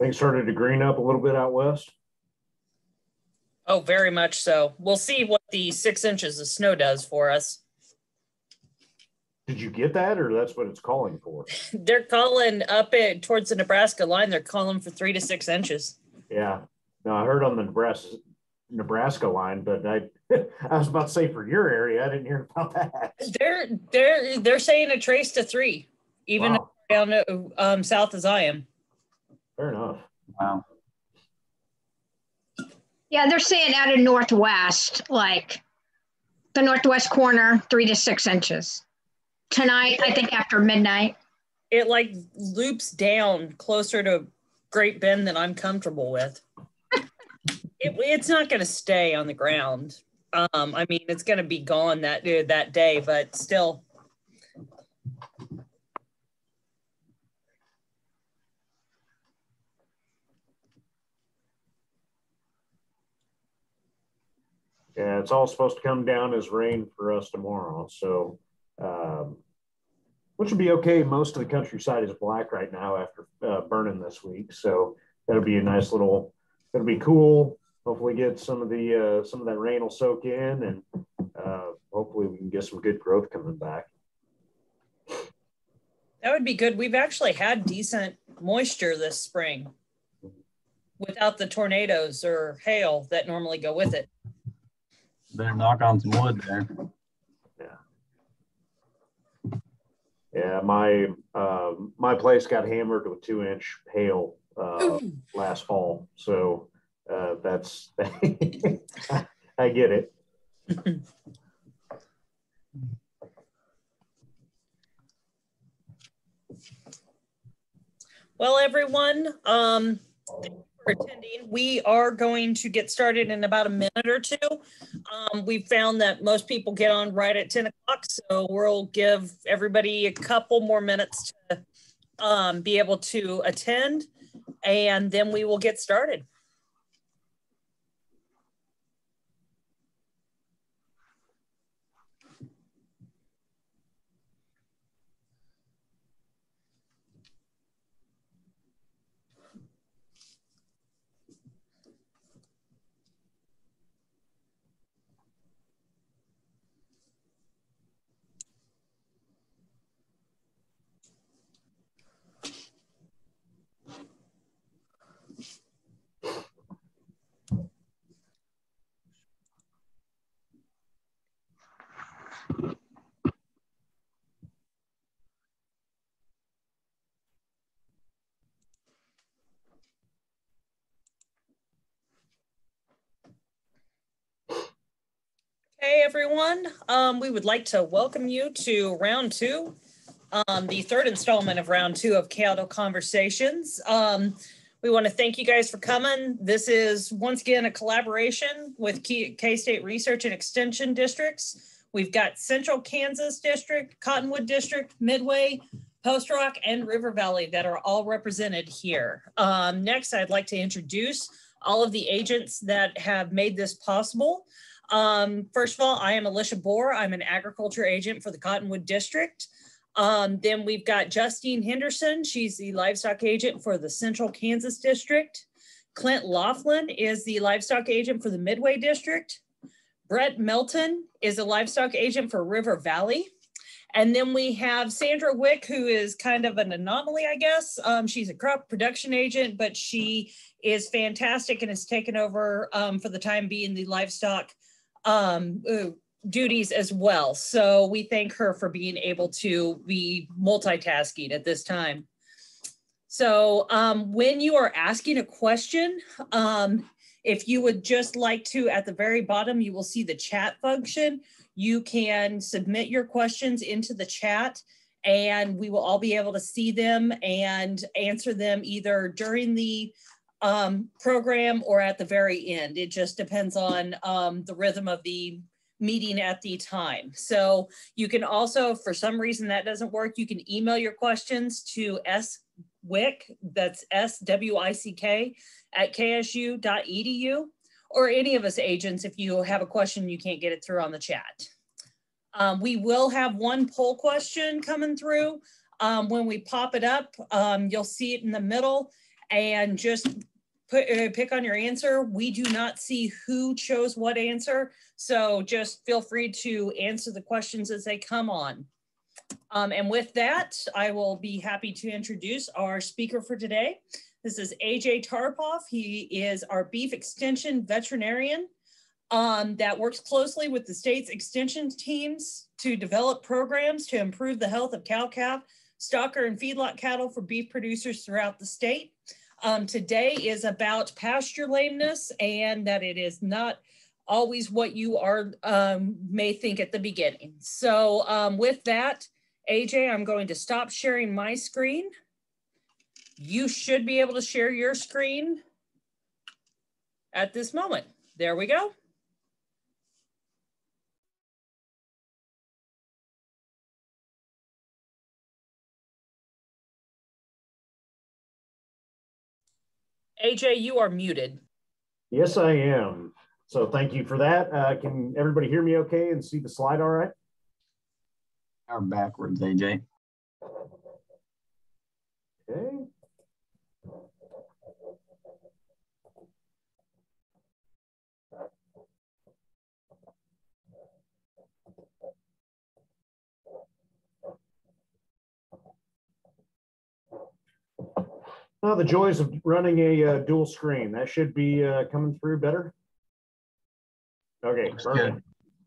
Things started to green up a little bit out west. Oh, very much so. We'll see what the six inches of snow does for us. Did you get that, or that's what it's calling for? They're calling up it towards the Nebraska line. They're calling for three to six inches. Yeah. No, I heard on the Nebraska Nebraska line, but I I was about to say for your area, I didn't hear about that. They're they're they're saying a trace to three, even Wow. down to, um, south as I am. Fair enough. Wow. Yeah, they're saying out of northwest, like the northwest corner, three to six inches. Tonight, I think after midnight. It like loops down closer to Great Bend than I'm comfortable with. it, it's not going to stay on the ground. Um, I mean, it's going to be gone that uh, that day, but still, Yeah, it's all supposed to come down as rain for us tomorrow. So, um, which would be okay. Most of the countryside is black right now after uh, burning this week. So that'll be a nice little. It'll be cool. Hopefully, get some of the uh, some of that rain will soak in, and uh, hopefully we can get some good growth coming back. that would be good. We've actually had decent moisture this spring without the tornadoes or hail that normally go with it. Better knock on some wood there. Yeah, Yeah, my uh, my place got hammered with two inch hail uh, last fall, so uh, that's I get it. Well, everyone, um, thank you for attending. We are going to get started in about a minute or two. Um, we found that most people get on right at 10 o'clock, so we'll give everybody a couple more minutes to um, be able to attend, and then we will get started. Hey, everyone. Um, we would like to welcome you to round two, um, the third installment of round two of Cattle Conversations. Um, we want to thank you guys for coming. This is once again a collaboration with K- K-State Research and Extension Districts. We've got Central Kansas District, Cottonwood District, Midway, Post Rock, and River Valley that are all represented here. Um, next, I'd like to introduce all of the agents that have made this possible. Um, first of all, I am Alicia Bohr. I'm an agriculture agent for the Cottonwood District. Um, then we've got Justine Henderson. She's the livestock agent for the Central Kansas District. Clint Laughlin is the livestock agent for the Midway District. Brett Melton is a livestock agent for River Valley. And then we have Sandra Wick, who is kind of an anomaly, I guess. Um, she's a crop production agent, but she is fantastic and has taken over um, for the time being the livestock um, uh, duties as well. So we thank her for being able to be multitasking at this time. So um, when you are asking a question, um, if you would just like to, at the very bottom, you will see the chat function. You can submit your questions into the chat and we will all be able to see them and answer them either during the um, program or at the very end. It just depends on um, the rhythm of the meeting at the time. So you can also, for some reason that doesn't work, you can email your questions to swick, that's S-W-I-C-K, at ksu.edu, or any of us agents if you have a question you can't get it through on the chat. Um, we will have one poll question coming through. Um, when we pop it up, um, you'll see it in the middle and just put uh, pick on your answer. We do not see who chose what answer, so just feel free to answer the questions as they come on. Um, and with that, I will be happy to introduce our speaker for today. This is AJ Tarpoff. He is our beef extension veterinarian um, that works closely with the state's extension teams to develop programs to improve the health of cow calf, stocker, and feedlot cattle for beef producers throughout the state. Um, today is about pasture lameness and that it is not always what you are um, may think at the beginning. So um, with that, AJ, I'm going to stop sharing my screen. You should be able to share your screen at this moment. There we go. AJ, you are muted. Yes, I am. So thank you for that. Uh, can everybody hear me okay and see the slide all right? Are backwards, AJ. Okay. Oh, the joys of running a uh, dual screen. That should be uh, coming through better. Okay, perfect.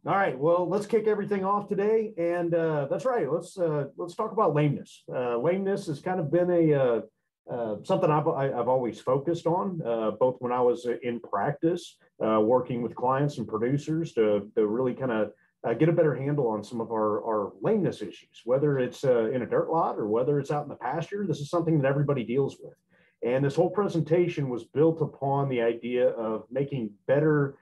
All right, well, let's kick everything off today, and uh, that's right. Let's uh, let's talk about lameness. Uh, lameness has kind of been a uh, uh, something I've I- I've always focused on, uh, both when I was in practice, uh, working with clients and producers to to really kind of uh, get a better handle on some of our our lameness issues, whether it's uh, in a dirt lot or whether it's out in the pasture. This is something that everybody deals with, and this whole presentation was built upon the idea of making better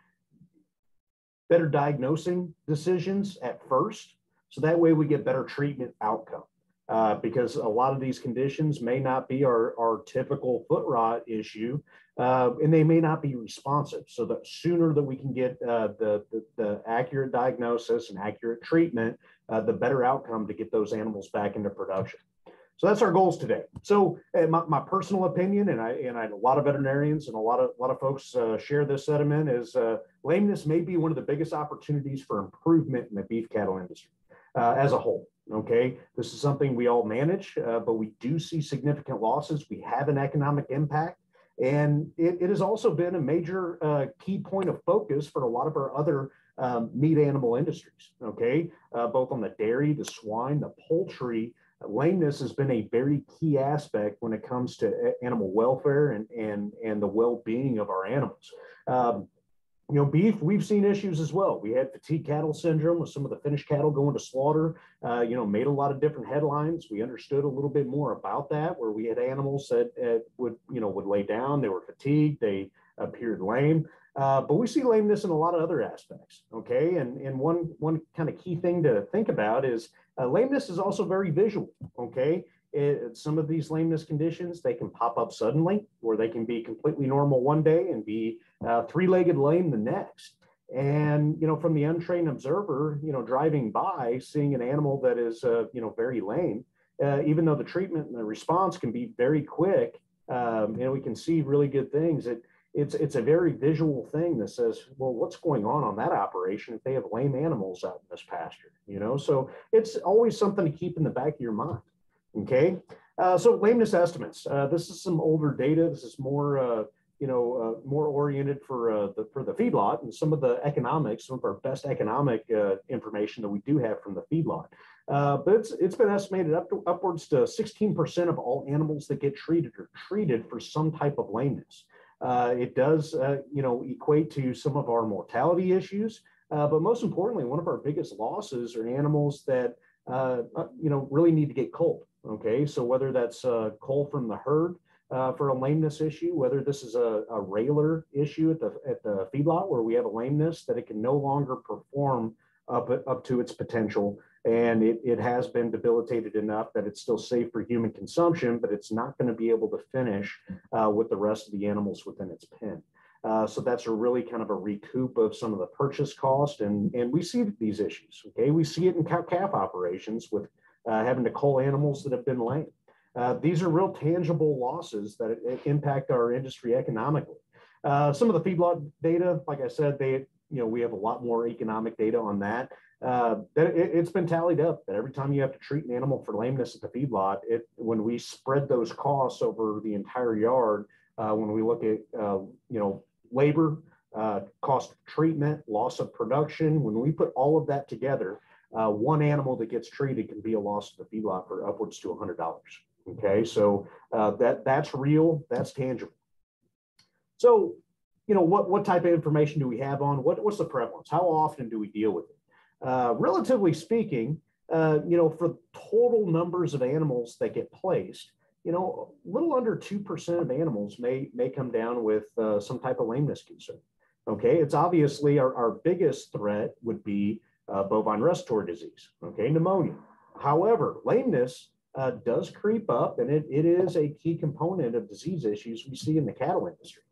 better diagnosing decisions at first. So that way we get better treatment outcome. Uh, because a lot of these conditions may not be our, our typical foot rot issue, uh, and they may not be responsive. So the sooner that we can get uh, the, the, the accurate diagnosis and accurate treatment, uh, the better outcome to get those animals back into production. So that's our goals today. So uh, my, my personal opinion, and I and I, a lot of veterinarians and a lot of a lot of folks uh, share this sentiment, is uh, lameness may be one of the biggest opportunities for improvement in the beef cattle industry uh, as a whole. Okay, this is something we all manage, uh, but we do see significant losses. We have an economic impact, and it, it has also been a major uh, key point of focus for a lot of our other um, meat animal industries. Okay, both on the dairy, the swine, the poultry lameness has been a very key aspect when it comes to animal welfare and and and the well-being of our animals. Um, you know, beef, we've seen issues as well. We had fatigue cattle syndrome with some of the finished cattle going to slaughter, uh, you know, made a lot of different headlines. We understood a little bit more about that, where we had animals that uh, would, you know, would lay down, they were fatigued, they appeared lame. Uh, but we see lameness in a lot of other aspects. Okay. And, and one, one kind of key thing to think about is uh, lameness is also very visual. Okay. It, some of these lameness conditions, they can pop up suddenly, or they can be completely normal one day and be uh, three legged lame the next. And, you know, from the untrained observer, you know, driving by, seeing an animal that is, uh, you know, very lame, uh, even though the treatment and the response can be very quick, um, and we can see really good things, it, it's it's a very visual thing that says, well, what's going on on that operation if they have lame animals out in this pasture, you know? So it's always something to keep in the back of your mind. Okay, uh, so lameness estimates. Uh, this is some older data. This is more, uh, you know, uh, more oriented for uh, the for the feedlot and some of the economics, some of our best economic uh, information that we do have from the feedlot. but it's it's been estimated up to upwards to 16% of all animals that get treated are treated for some type of lameness. Uh, it does, uh, you know, equate to some of our mortality issues. Uh, but most importantly, one of our biggest losses are animals that, you know, really need to get culled. Okay, so whether that's cull from the herd for a lameness issue, whether this is a, a railer issue at the at the feedlot where we have a lameness that it can no longer perform up up to its potential, and it, it has been debilitated enough that it's still safe for human consumption, but it's not going to be able to finish uh, with the rest of the animals within its pen. Uh, so that's a really kind of a recoup of some of the purchase cost, and and we see these issues. Okay, we see it in cow calf operations with uh, having to cull animals that have been lame. Uh, these are real tangible losses that impact our industry economically. Uh, some of the feedlot data, like I said, they, you know, we have a lot more economic data on that. Uh, that it, has been tallied up that every time you have to treat an animal for lameness at the feedlot, it when we spread those costs over the entire yard, uh, when we look at uh, you know labor, uh, cost of treatment, loss of production, when we put all of that together, uh, one animal that gets treated can be a loss to the feedlot for upwards to $100. Okay, so uh, that that's real, that's tangible. So, you know, what what type of information do we have on what what's the prevalence? How often do we deal with it? Uh, relatively speaking, uh, you know, for total numbers of animals that get placed, you know, a little under 2% of animals may, may come down with uh, some type of lameness concern. Okay, it's obviously our, our biggest threat would be uh, bovine respiratory disease, okay, pneumonia. However, lameness uh, does creep up and it, it is a key component of disease issues we see in the cattle industry.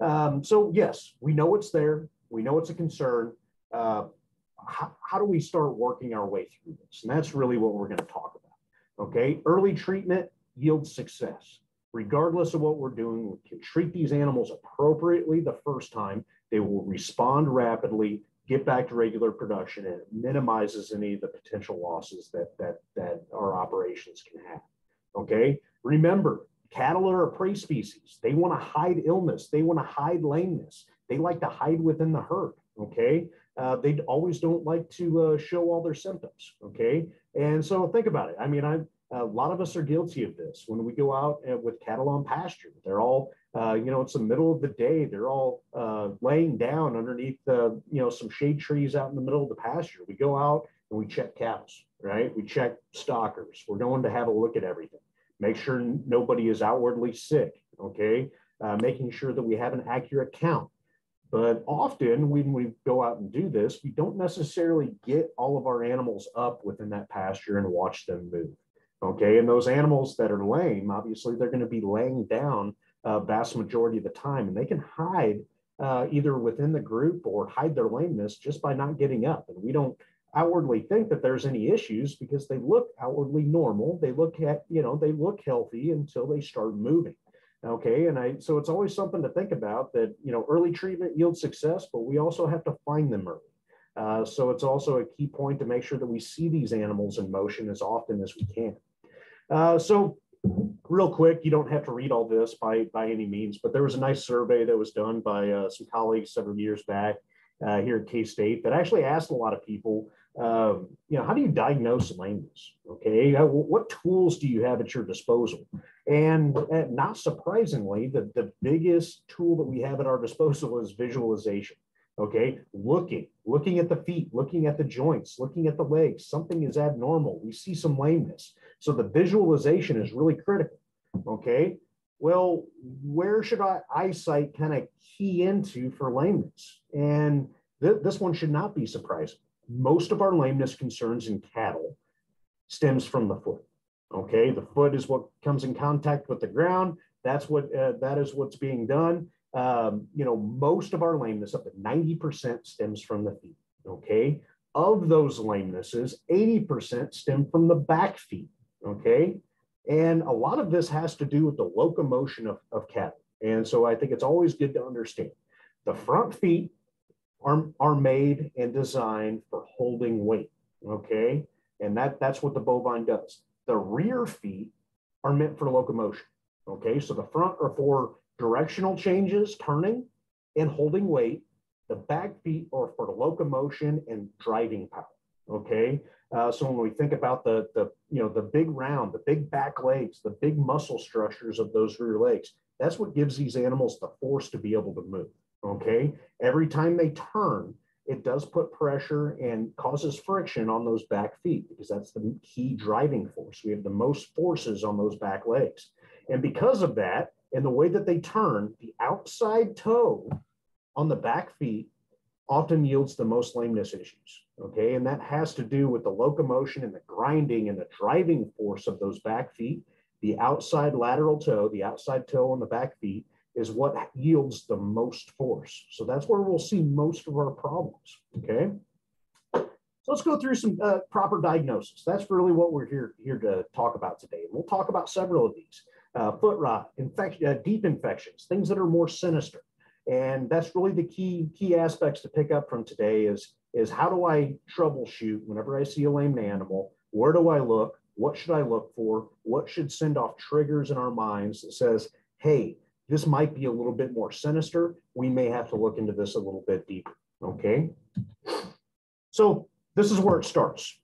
Um, so yes, we know it's there. We know it's a concern. How, how do we start working our way through this? And that's really what we're going to talk about. Okay, early treatment yields success. Regardless of what we're doing, we can treat these animals appropriately the first time. They will respond rapidly, get back to regular production, and it minimizes any of the potential losses that, that, that our operations can have. Okay, remember, cattle are a prey species. They want to hide illness, they want to hide lameness, they like to hide within the herd. Okay, uh, they always don't like to uh, show all their symptoms. Okay. And so think about it. I mean, I, a lot of us are guilty of this when we go out uh, with cattle on pasture. They're all, uh, you know, it's the middle of the day. They're all uh, laying down underneath the, you know, some shade trees out in the middle of the pasture. We go out and we check cows, right? We check stockers. We're going to have a look at everything. Make sure nobody is outwardly sick. Okay. Uh, making sure that we have an accurate count but often when we go out and do this, we don't necessarily get all of our animals up within that pasture and watch them move. Okay, and those animals that are lame, obviously, they're going to be laying down a vast majority of the time, and they can hide uh, either within the group or hide their lameness just by not getting up. And we don't outwardly think that there's any issues because they look outwardly normal. They look at, you know, they look healthy until they start moving. Okay, and I so it's always something to think about that you know early treatment yields success, but we also have to find them early. Uh, so it's also a key point to make sure that we see these animals in motion as often as we can. Uh, so real quick, you don't have to read all this by by any means, but there was a nice survey that was done by uh, some colleagues several years back uh, here at K State that actually asked a lot of people um, you know, how do you diagnose lameness? Okay, what tools do you have at your disposal? And uh, not surprisingly, the, the biggest tool that we have at our disposal is visualization. Okay, looking, looking at the feet, looking at the joints, looking at the legs, something is abnormal. We see some lameness. So the visualization is really critical. Okay, well, where should our eyesight kind of key into for lameness? And th- this one should not be surprising most of our lameness concerns in cattle stems from the foot. Okay, the foot is what comes in contact with the ground. That's what uh, that is what's being done. Um, you know, most of our lameness, up to 90% stems from the feet. Okay, of those lamenesses, 80% stem from the back feet. Okay, and a lot of this has to do with the locomotion of, of cattle. And so I think it's always good to understand the front feet are, are made and designed for holding weight. Okay. And that, that's what the bovine does. The rear feet are meant for locomotion. Okay. So the front are for directional changes, turning and holding weight. The back feet are for locomotion and driving power. Okay. Uh, so when we think about the, the, you know, the big round, the big back legs, the big muscle structures of those rear legs, that's what gives these animals the force to be able to move. Okay. Every time they turn, it does put pressure and causes friction on those back feet because that's the key driving force. We have the most forces on those back legs. And because of that, and the way that they turn, the outside toe on the back feet often yields the most lameness issues. Okay. And that has to do with the locomotion and the grinding and the driving force of those back feet. The outside lateral toe, the outside toe on the back feet is what yields the most force. So that's where we'll see most of our problems, okay? So let's go through some uh, proper diagnosis. That's really what we're here, here to talk about today. And we'll talk about several of these. Uh, foot rot, infection, uh, deep infections, things that are more sinister. And that's really the key key aspects to pick up from today is, is how do I troubleshoot whenever I see a lame animal? Where do I look? What should I look for? What should send off triggers in our minds that says, hey, this might be a little bit more sinister. We may have to look into this a little bit deeper. Okay. So this is where it starts.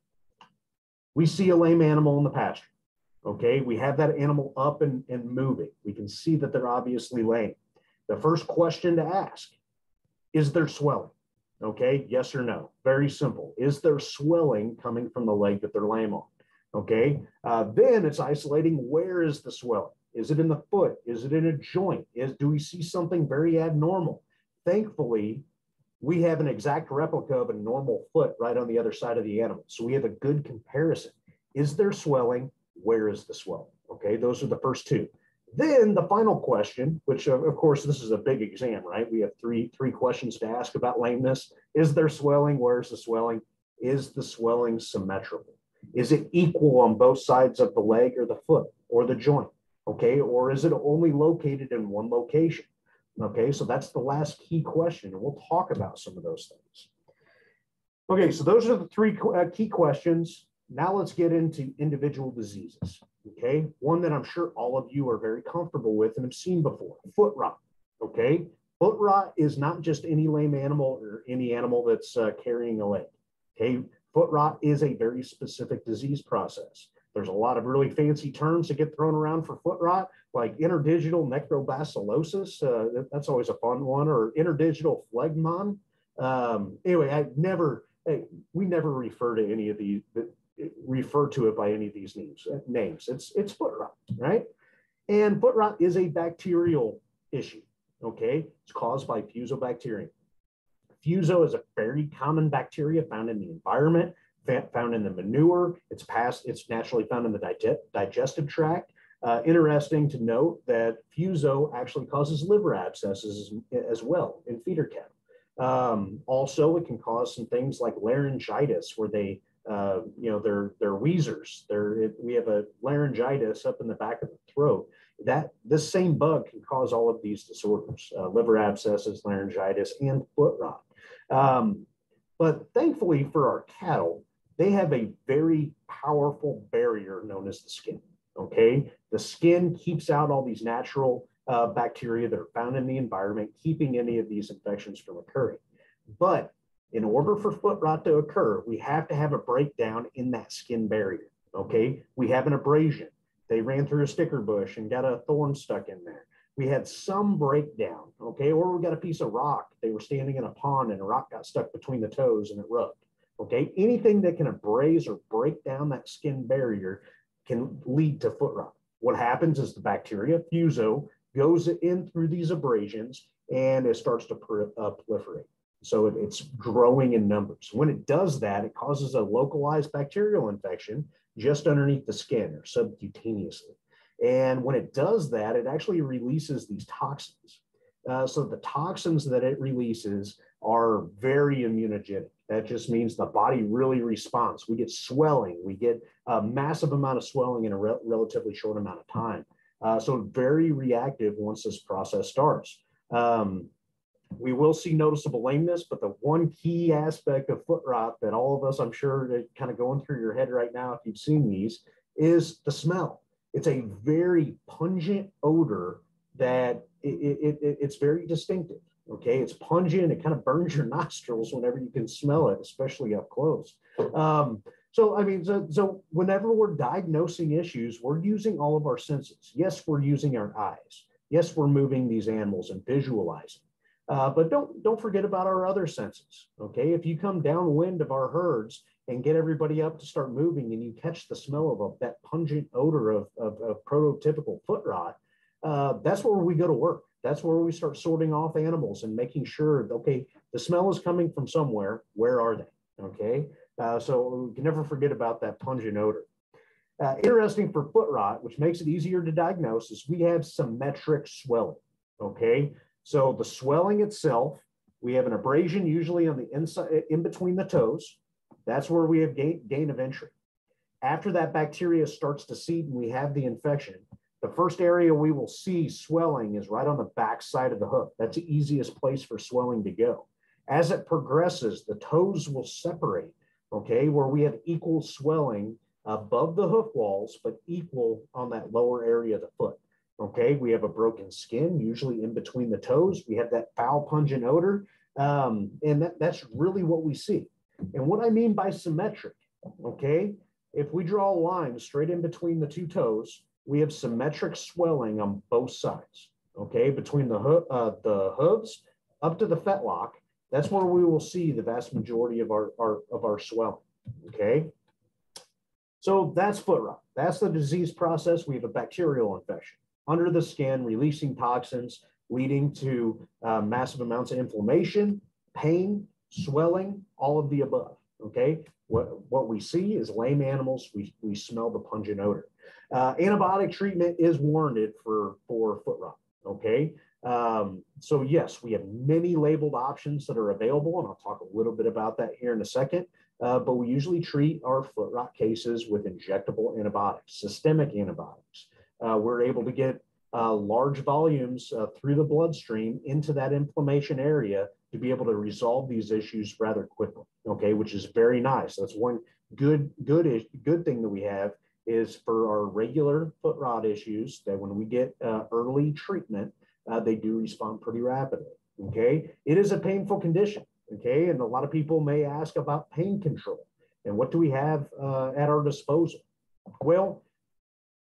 We see a lame animal in the pasture. Okay. We have that animal up and, and moving. We can see that they're obviously lame. The first question to ask is there swelling? Okay. Yes or no? Very simple. Is there swelling coming from the leg that they're lame on? Okay. Uh, then it's isolating where is the swelling? Is it in the foot? Is it in a joint? Is do we see something very abnormal? Thankfully, we have an exact replica of a normal foot right on the other side of the animal. So we have a good comparison. Is there swelling? Where is the swelling? Okay, those are the first two. Then the final question, which of course this is a big exam, right? We have three three questions to ask about lameness. Is there swelling? Where's the swelling? Is the swelling symmetrical? Is it equal on both sides of the leg or the foot or the joint? Okay, or is it only located in one location? Okay, so that's the last key question, and we'll talk about some of those things. Okay, so those are the three uh, key questions. Now let's get into individual diseases. Okay, one that I'm sure all of you are very comfortable with and have seen before foot rot. Okay, foot rot is not just any lame animal or any animal that's uh, carrying a leg. Okay, foot rot is a very specific disease process. There's a lot of really fancy terms that get thrown around for foot rot, like interdigital necrobacillosis. Uh, that's always a fun one, or interdigital phlegmon. Um, anyway, I never, we never refer to any of these, refer to it by any of these names. Uh, names. It's it's foot rot, right? And foot rot is a bacterial issue. Okay, it's caused by fusobacterium. Fuso is a very common bacteria found in the environment found in the manure. It's passed, it's naturally found in the digestive tract. Uh, interesting to note that fuso actually causes liver abscesses as, as well in feeder cattle. Um, also, it can cause some things like laryngitis, where they, uh, you know, they're they're wheezers. They're we have a laryngitis up in the back of the throat. That this same bug can cause all of these disorders: uh, liver abscesses, laryngitis, and foot rot. Um, but thankfully for our cattle, they have a very powerful barrier known as the skin. Okay, the skin keeps out all these natural uh, bacteria that are found in the environment, keeping any of these infections from occurring. But in order for foot rot to occur, we have to have a breakdown in that skin barrier. Okay, we have an abrasion. They ran through a sticker bush and got a thorn stuck in there. We had some breakdown, okay, or we got a piece of rock. They were standing in a pond and a rock got stuck between the toes and it rubbed. Okay, anything that can abrase or break down that skin barrier can lead to foot rot. What happens is the bacteria, fuso, goes in through these abrasions and it starts to uh, proliferate. So it, it's growing in numbers. When it does that, it causes a localized bacterial infection just underneath the skin or subcutaneously. And when it does that, it actually releases these toxins. Uh, so the toxins that it releases are very immunogenic. That just means the body really responds. We get swelling, we get a massive amount of swelling in a re- relatively short amount of time. Uh, so very reactive once this process starts. Um, we will see noticeable lameness, but the one key aspect of foot rot that all of us, I'm sure, kind of going through your head right now, if you've seen these, is the smell. It's a very pungent odor that it, it, it, it's very distinctive. Okay, it's pungent. It kind of burns your nostrils whenever you can smell it, especially up close. Um, so, I mean, so, so whenever we're diagnosing issues, we're using all of our senses. Yes, we're using our eyes. Yes, we're moving these animals and visualizing. Uh, but don't don't forget about our other senses. Okay, if you come downwind of our herds and get everybody up to start moving, and you catch the smell of a, that pungent odor of, of, of prototypical foot rot, uh, that's where we go to work. That's where we start sorting off animals and making sure, okay, the smell is coming from somewhere. Where are they? Okay. Uh, so we can never forget about that pungent odor. Uh, interesting for foot rot, which makes it easier to diagnose, is we have symmetric swelling. Okay. So the swelling itself, we have an abrasion usually on the inside, in between the toes. that's where we have gain, gain of entry. After that bacteria starts to seed and we have the infection, the first area we will see swelling is right on the back side of the hoof. That's the easiest place for swelling to go. As it progresses, the toes will separate, okay, where we have equal swelling above the hoof walls, but equal on that lower area of the foot. Okay, we have a broken skin, usually in between the toes. We have that foul pungent odor. Um, and that, that's really what we see. And what I mean by symmetric, okay, if we draw a line straight in between the two toes, we have symmetric swelling on both sides, okay, between the, ho- uh, the hooves up to the fetlock. That's where we will see the vast majority of our, our of our swelling, okay? So that's foot rot. That's the disease process. We have a bacterial infection under the skin, releasing toxins, leading to uh, massive amounts of inflammation, pain, swelling, all of the above. Okay. What, what we see is lame animals, we, we smell the pungent odor. Uh, antibiotic treatment is warranted for, for foot rot. Okay. Um, so, yes, we have many labeled options that are available, and I'll talk a little bit about that here in a second. Uh, but we usually treat our foot rot cases with injectable antibiotics, systemic antibiotics. Uh, we're able to get uh, large volumes uh, through the bloodstream into that inflammation area to be able to resolve these issues rather quickly. Okay, which is very nice. That's one good good good thing that we have is for our regular foot rot issues that when we get uh, early treatment, uh, they do respond pretty rapidly. Okay, it is a painful condition. Okay, and a lot of people may ask about pain control and what do we have uh, at our disposal? Well,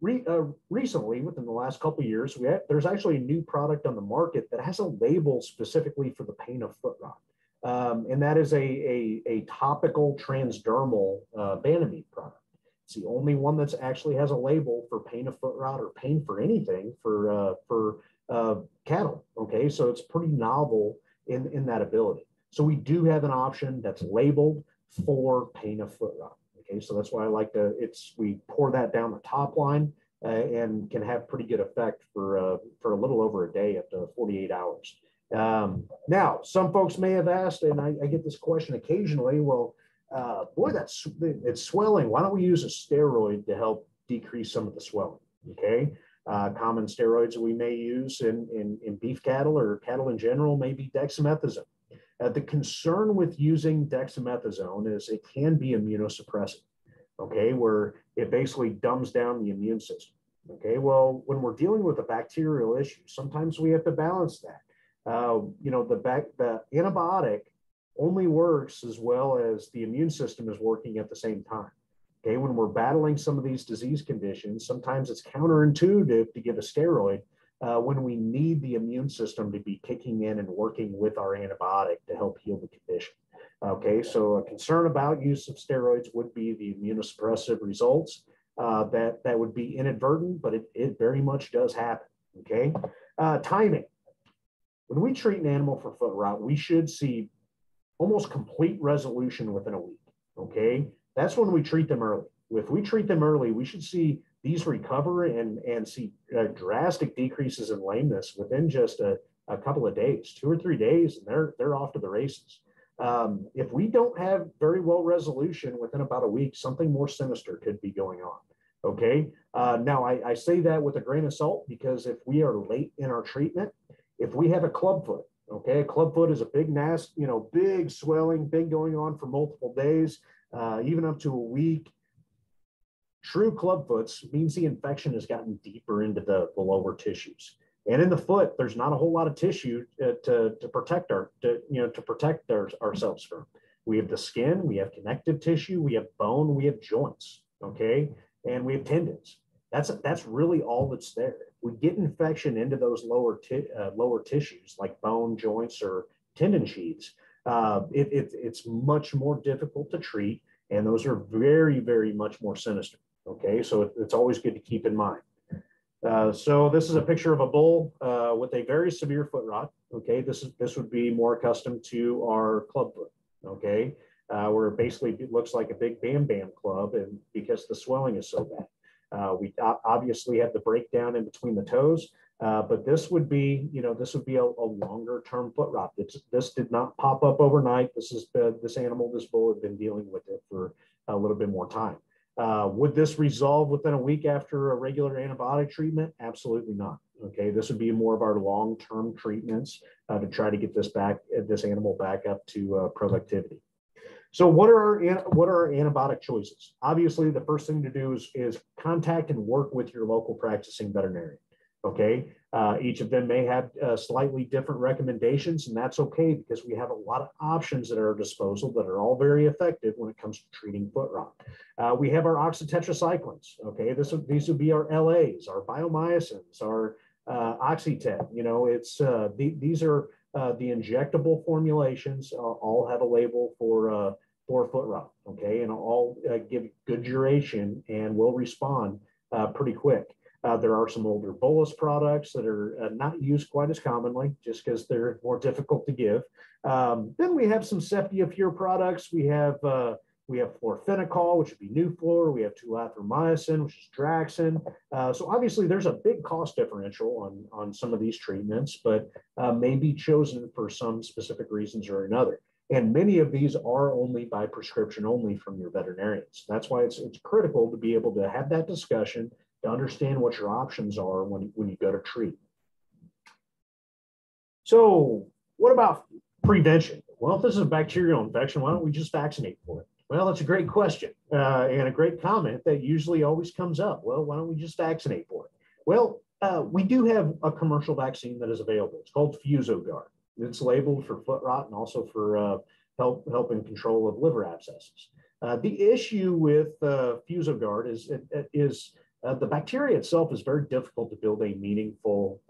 Re, uh, recently, within the last couple years, we there's actually a new product on the market that has a label specifically for the pain of foot rot. Um, and that is a, a, a topical transdermal uh, Banamine product. It's the only one that's actually has a label for pain of foot rot or pain for anything for, uh, for uh, cattle. Okay, so it's pretty novel in, in that ability. So we do have an option that's labeled for pain of foot rot. Okay, so that's why I like to, it's, we pour that down the top line uh, and can have pretty good effect for, uh, for a little over a day up to 48 hours. Um, now, some folks may have asked, and I, I get this question occasionally, well, uh, boy, that's it's swelling. Why don't we use a steroid to help decrease some of the swelling? Okay. Uh, common steroids we may use in, in, in beef cattle or cattle in general may be dexamethasone. Uh, the concern with using dexamethasone is it can be immunosuppressive, okay, where it basically dumbs down the immune system. Okay, well, when we're dealing with a bacterial issue, sometimes we have to balance that. Uh, you know, the back the antibiotic only works as well as the immune system is working at the same time. Okay, when we're battling some of these disease conditions, sometimes it's counterintuitive to give a steroid uh, when we need the immune system to be kicking in and working with our antibiotic to help heal the condition. Okay, so a concern about use of steroids would be the immunosuppressive results. Uh, that that would be inadvertent, but it, it very much does happen. Okay, uh, timing. When we treat an animal for foot rot, we should see almost complete resolution within a week. Okay, that's when we treat them early. If we treat them early, we should see these recover and, and see uh, drastic decreases in lameness within just a, a couple of days, two or three days, and they're, they're off to the races. Um, if we don't have very well resolution within about a week, something more sinister could be going on. Okay. Uh, now, I, I say that with a grain of salt because if we are late in our treatment, if we have a clubfoot, okay, a clubfoot is a big, nasty, you know, big swelling, big going on for multiple days, uh, even up to a week True clubfoots means the infection has gotten deeper into the, the lower tissues. And in the foot, there's not a whole lot of tissue uh, to, to protect our, to, you know, to protect our, ourselves from. We have the skin, we have connective tissue, we have bone, we have joints, okay, and we have tendons. That's that's really all that's there. We get infection into those lower t- uh, lower tissues like bone, joints, or tendon sheaths. Uh, it, it, it's much more difficult to treat, and those are very, very much more sinister. Okay, so it, it's always good to keep in mind. Uh, so this is a picture of a bull uh, with a very severe foot rot. Okay, this is this would be more accustomed to our club foot. Okay, uh, where basically it looks like a big bam bam club, and because the swelling is so bad, uh, we obviously have the breakdown in between the toes. Uh, but this would be, you know, this would be a, a longer term foot rot. It's, this did not pop up overnight. This is uh, this animal, this bull had been dealing with it for a little bit more time. Uh, would this resolve within a week after a regular antibiotic treatment? Absolutely not. Okay, this would be more of our long-term treatments uh, to try to get this back, this animal back up to uh, productivity. So what are our, what are our antibiotic choices? Obviously, the first thing to do is, is contact and work with your local practicing veterinarian. Okay, uh, each of them may have uh, slightly different recommendations, and that's okay because we have a lot of options at our disposal that are all very effective when it comes to treating foot rot. Uh, we have our oxytetracyclines. Okay, this these would be our LAs, our biomycins, our uh, Oxytet. You know, it's uh, the, these are uh, the injectable formulations. all have a label for four foot rot. Okay, and all give good duration and will respond pretty quick. Uh, there are some older bolus products that are uh, not used quite as commonly just because they're more difficult to give. Um, then we have some Ceftiofur products. We have uh, we have florfenicol, which would be Nuflor. We have tulathromycin, which is Draxxin. Uh, so obviously there's a big cost differential on, on some of these treatments, but uh, may be chosen for some specific reasons or another. And many of these are only by prescription only from your veterinarians. That's why it's, it's critical to be able to have that discussion to understand what your options are when, when you go to treat. So what about prevention? Well, if this is a bacterial infection, why don't we just vaccinate for it? Well, that's a great question uh, and a great comment that usually always comes up. Well, why don't we just vaccinate for it? Well, uh, we do have a commercial vaccine that is available. It's called Fusogard. It's labeled for foot rot and also for uh, help helping control of liver abscesses. Uh, the issue with uh, Fusogard is is uh, the bacteria itself is very difficult to build a meaningful,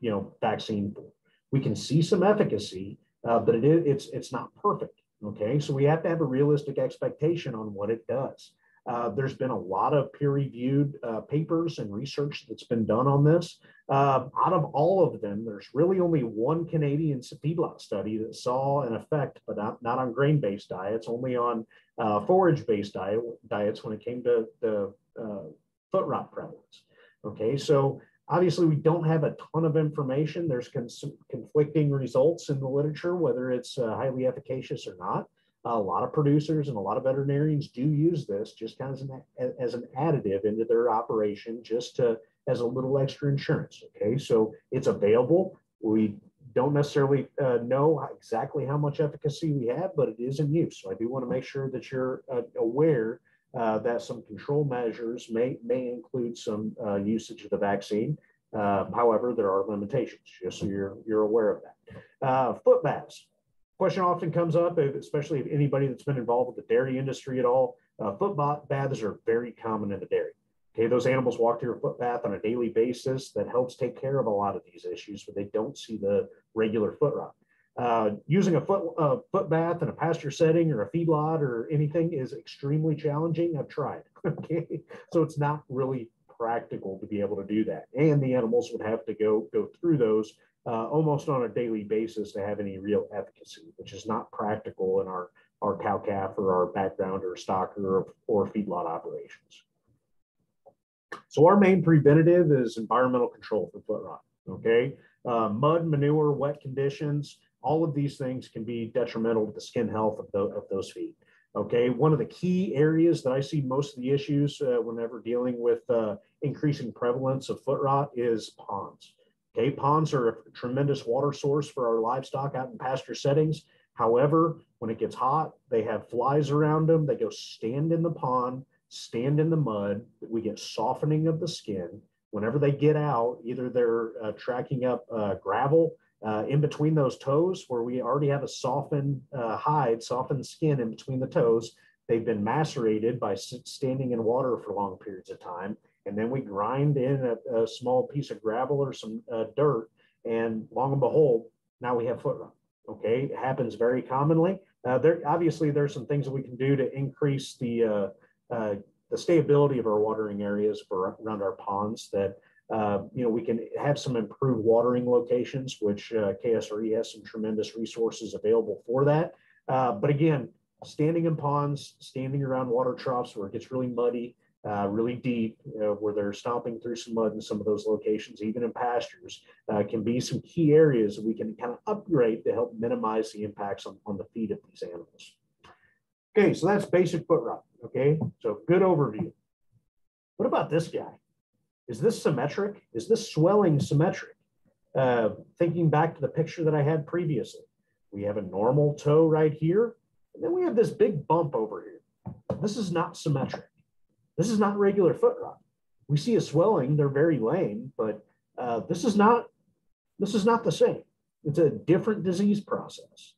you know, vaccine for. We can see some efficacy, but it is, it's, it's not perfect. Okay, so we have to have a realistic expectation on what it does. Uh, there's been a lot of peer-reviewed uh, papers and research that's been done on this. Uh, out of all of them, there's really only one Canadian feedlot study that saw an effect, but not, not on grain-based diets, only on forage-based diet, diets when it came to the foot rot prevalence. Okay, so obviously we don't have a ton of information. There's conflicting results in the literature, whether it's uh, highly efficacious or not. a lot of producers and a lot of veterinarians do use this just kind of as an, as an additive into their operation, just to as a little extra insurance. Okay, so it's available. We don't necessarily uh, know exactly how much efficacy we have, but it is in use. So I do want to make sure that you're uh, aware uh, that some control measures may, may include some uh, usage of the vaccine. Uh, however, there are limitations, just so you're, you're aware of that. Uh, foot baths. Question often comes up, especially if anybody that's been involved with the dairy industry at all. Uh, foot baths are very common in the dairy. Okay, those animals walk through a foot bath on a daily basis that helps take care of a lot of these issues, but they don't see the regular foot rot. Uh, using a foot, foot bath in a pasture setting or a feedlot or anything is extremely challenging. I've tried. okay, so it's not really practical to be able to do that, and the animals would have to go go through those uh, almost on a daily basis to have any real efficacy, which is not practical in our our cow calf or our background or stocker or, or feedlot operations. So our main preventative is environmental control for foot rot. Okay, uh, mud, manure, wet conditions, all of these things can be detrimental to the skin health of, the, of those feet. Okay, one of the key areas that I see most of the issues uh, whenever dealing with uh, increasing prevalence of foot rot is ponds. Okay, ponds are a tremendous water source for our livestock out in pasture settings. However, when it gets hot, they have flies around them. They go stand in the pond, stand in the mud. We get softening of the skin. Whenever they get out, either they're uh, tracking up uh, gravel uh, in between those toes where we already have a softened uh, hide, softened skin in between the toes. They've been macerated by standing in water for long periods of time. And then we grind in a, a small piece of gravel or some uh, dirt. And long and behold, now we have foot rot. Okay, it happens very commonly. There obviously there's some things that we can do to increase the uh, uh, the stability of our watering areas around our ponds that uh, you know, we can have some improved watering locations, which uh, KSRE has some tremendous resources available for that. Uh, but again, standing in ponds, standing around water troughs where it gets really muddy, uh, really deep, where they're stomping through some mud in some of those locations, even in pastures, uh, can be some key areas that we can kind of upgrade to help minimize the impacts on, on the feet of these animals. Okay, so that's basic foot rot. Okay, so good overview. What about this guy? Is this symmetric? Is this swelling symmetric? Uh, thinking back to the picture that I had previously, we have a normal toe right here, and then we have this big bump over here. This is not symmetric. This is not regular foot rot. We see a swelling, they're very lame, but uh, this is not this is not the same. It's a different disease process.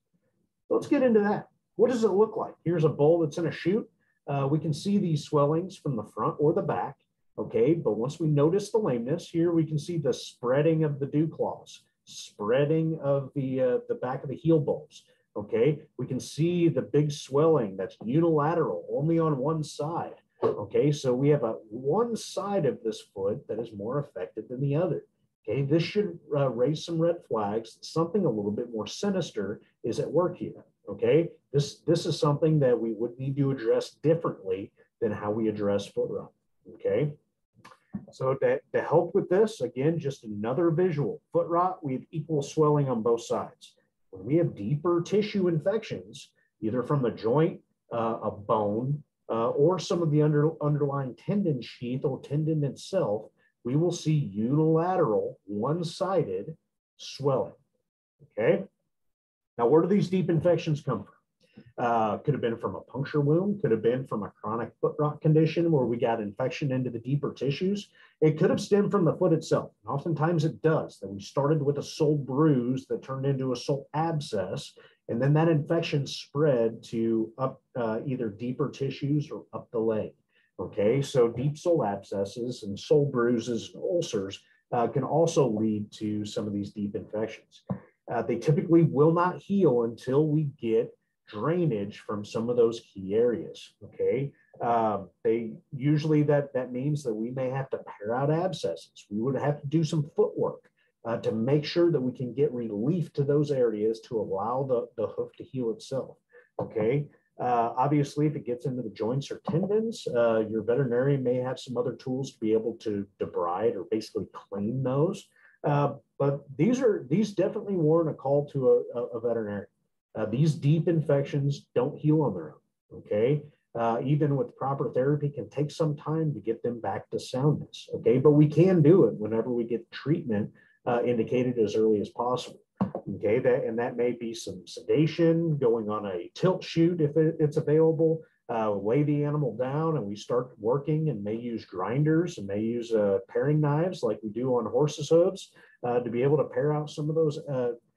Let's get into that. What does it look like? Here's a bull that's in a chute. Uh, we can see these swellings from the front or the back. Okay, but once we notice the lameness, here we can see the spreading of the dew claws, spreading of the, uh, the back of the heel bulbs. Okay, we can see the big swelling that's unilateral, only on one side. Okay, so we have a one side of this foot that is more affected than the other. Okay, this should uh, raise some red flags. Something a little bit more sinister is at work here. Okay, this this is something that we would need to address differently than how we address foot rot. Okay, so to, to help with this, again, just another visual. Foot rot, we have equal swelling on both sides. When we have deeper tissue infections, either from a joint, uh, a bone, uh, or some of the under, underlying tendon sheath or tendon itself, we will see unilateral, one-sided swelling. Okay. Now, where do these deep infections come from? Uh, could have been from a puncture wound, could have been from a chronic foot rot condition where we got infection into the deeper tissues. It could have stemmed from the foot itself. And oftentimes it does, that we started with a sole bruise that turned into a sole abscess, and then that infection spread to up uh, either deeper tissues or up the leg. Okay, so deep sole abscesses and sole bruises and ulcers uh, can also lead to some of these deep infections. Uh, they typically will not heal until we get drainage from some of those key areas. Okay, um, they usually that that means that we may have to pare out abscesses. We would have to do some footwork uh, to make sure that we can get relief to those areas to allow the, the hoof to heal itself. Okay. Uh, obviously, if it gets into the joints or tendons, uh, your veterinarian may have some other tools to be able to debride or basically clean those. Uh, but these are these definitely warrant a call to a, a veterinarian. Uh, these deep infections don't heal on their own. Okay, uh, even with proper therapy, can take some time to get them back to soundness. Okay, but we can do it whenever we get treatment uh, indicated as early as possible. Okay, that and that may be some sedation, going on a tilt chute if it, it's available. Uh, lay the animal down and we start working and may use grinders and may use uh, paring knives like we do on horses' hooves uh, to be able to pare out some of those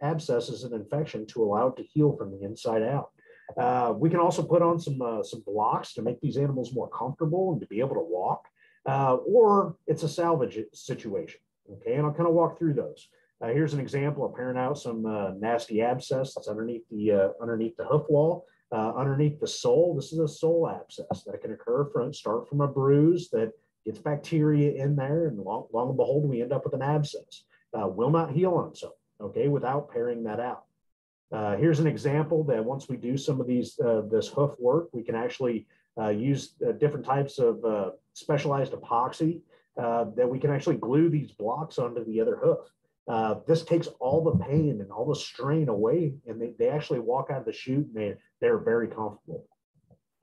uh, abscesses and infection to allow it to heal from the inside out. Uh, we can also put on some uh, some blocks to make these animals more comfortable and to be able to walk, or it's a salvage situation. Okay, and I'll kind of walk through those. Uh, here's an example of paring out some uh, nasty abscess that's underneath the uh, underneath the hoof wall, uh, underneath the sole. This is a sole abscess that can occur from start from a bruise that gets bacteria in there, and long, long and behold, we end up with an abscess. Uh, will not heal on its own. Okay, without paring that out. Uh, here's an example that once we do some of these this hoof work, we can actually use different types of specialized epoxy uh, that we can actually glue these blocks onto the other hoof. Uh, this takes all the pain and all the strain away, and they, they actually walk out of the chute and they, they're very comfortable.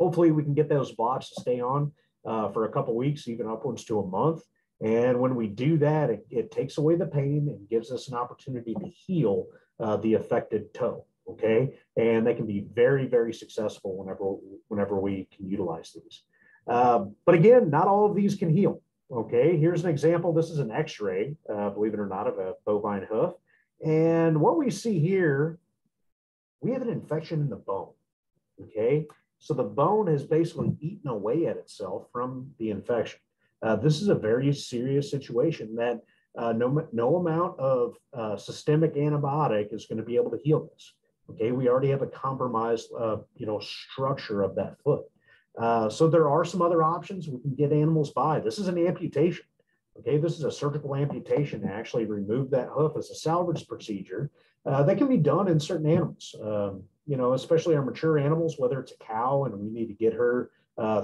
Hopefully, we can get those blocks to stay on uh, for a couple weeks, even upwards to a month. And when we do that, it, it, takes away the pain and gives us an opportunity to heal uh, the affected toe. Okay, and they can be very, very successful whenever whenever we can utilize these. Uh, but again, not all of these can heal. Okay, here's an example. This is an x-ray, uh, believe it or not, of a bovine hoof. And what we see here, we have an infection in the bone. Okay, so the bone has basically eaten away at itself from the infection. Uh, this is a very serious situation that uh, no, no amount of uh, systemic antibiotic is going to be able to heal this. Okay, we already have a compromised, uh, you know, structure of that foot. Uh, so there are some other options we can get animals by. This is an amputation. Okay, this is a surgical amputation to actually remove that hoof as a salvage procedure. That can be done in certain animals, um, you know, especially our mature animals, whether it's a cow and we need to get her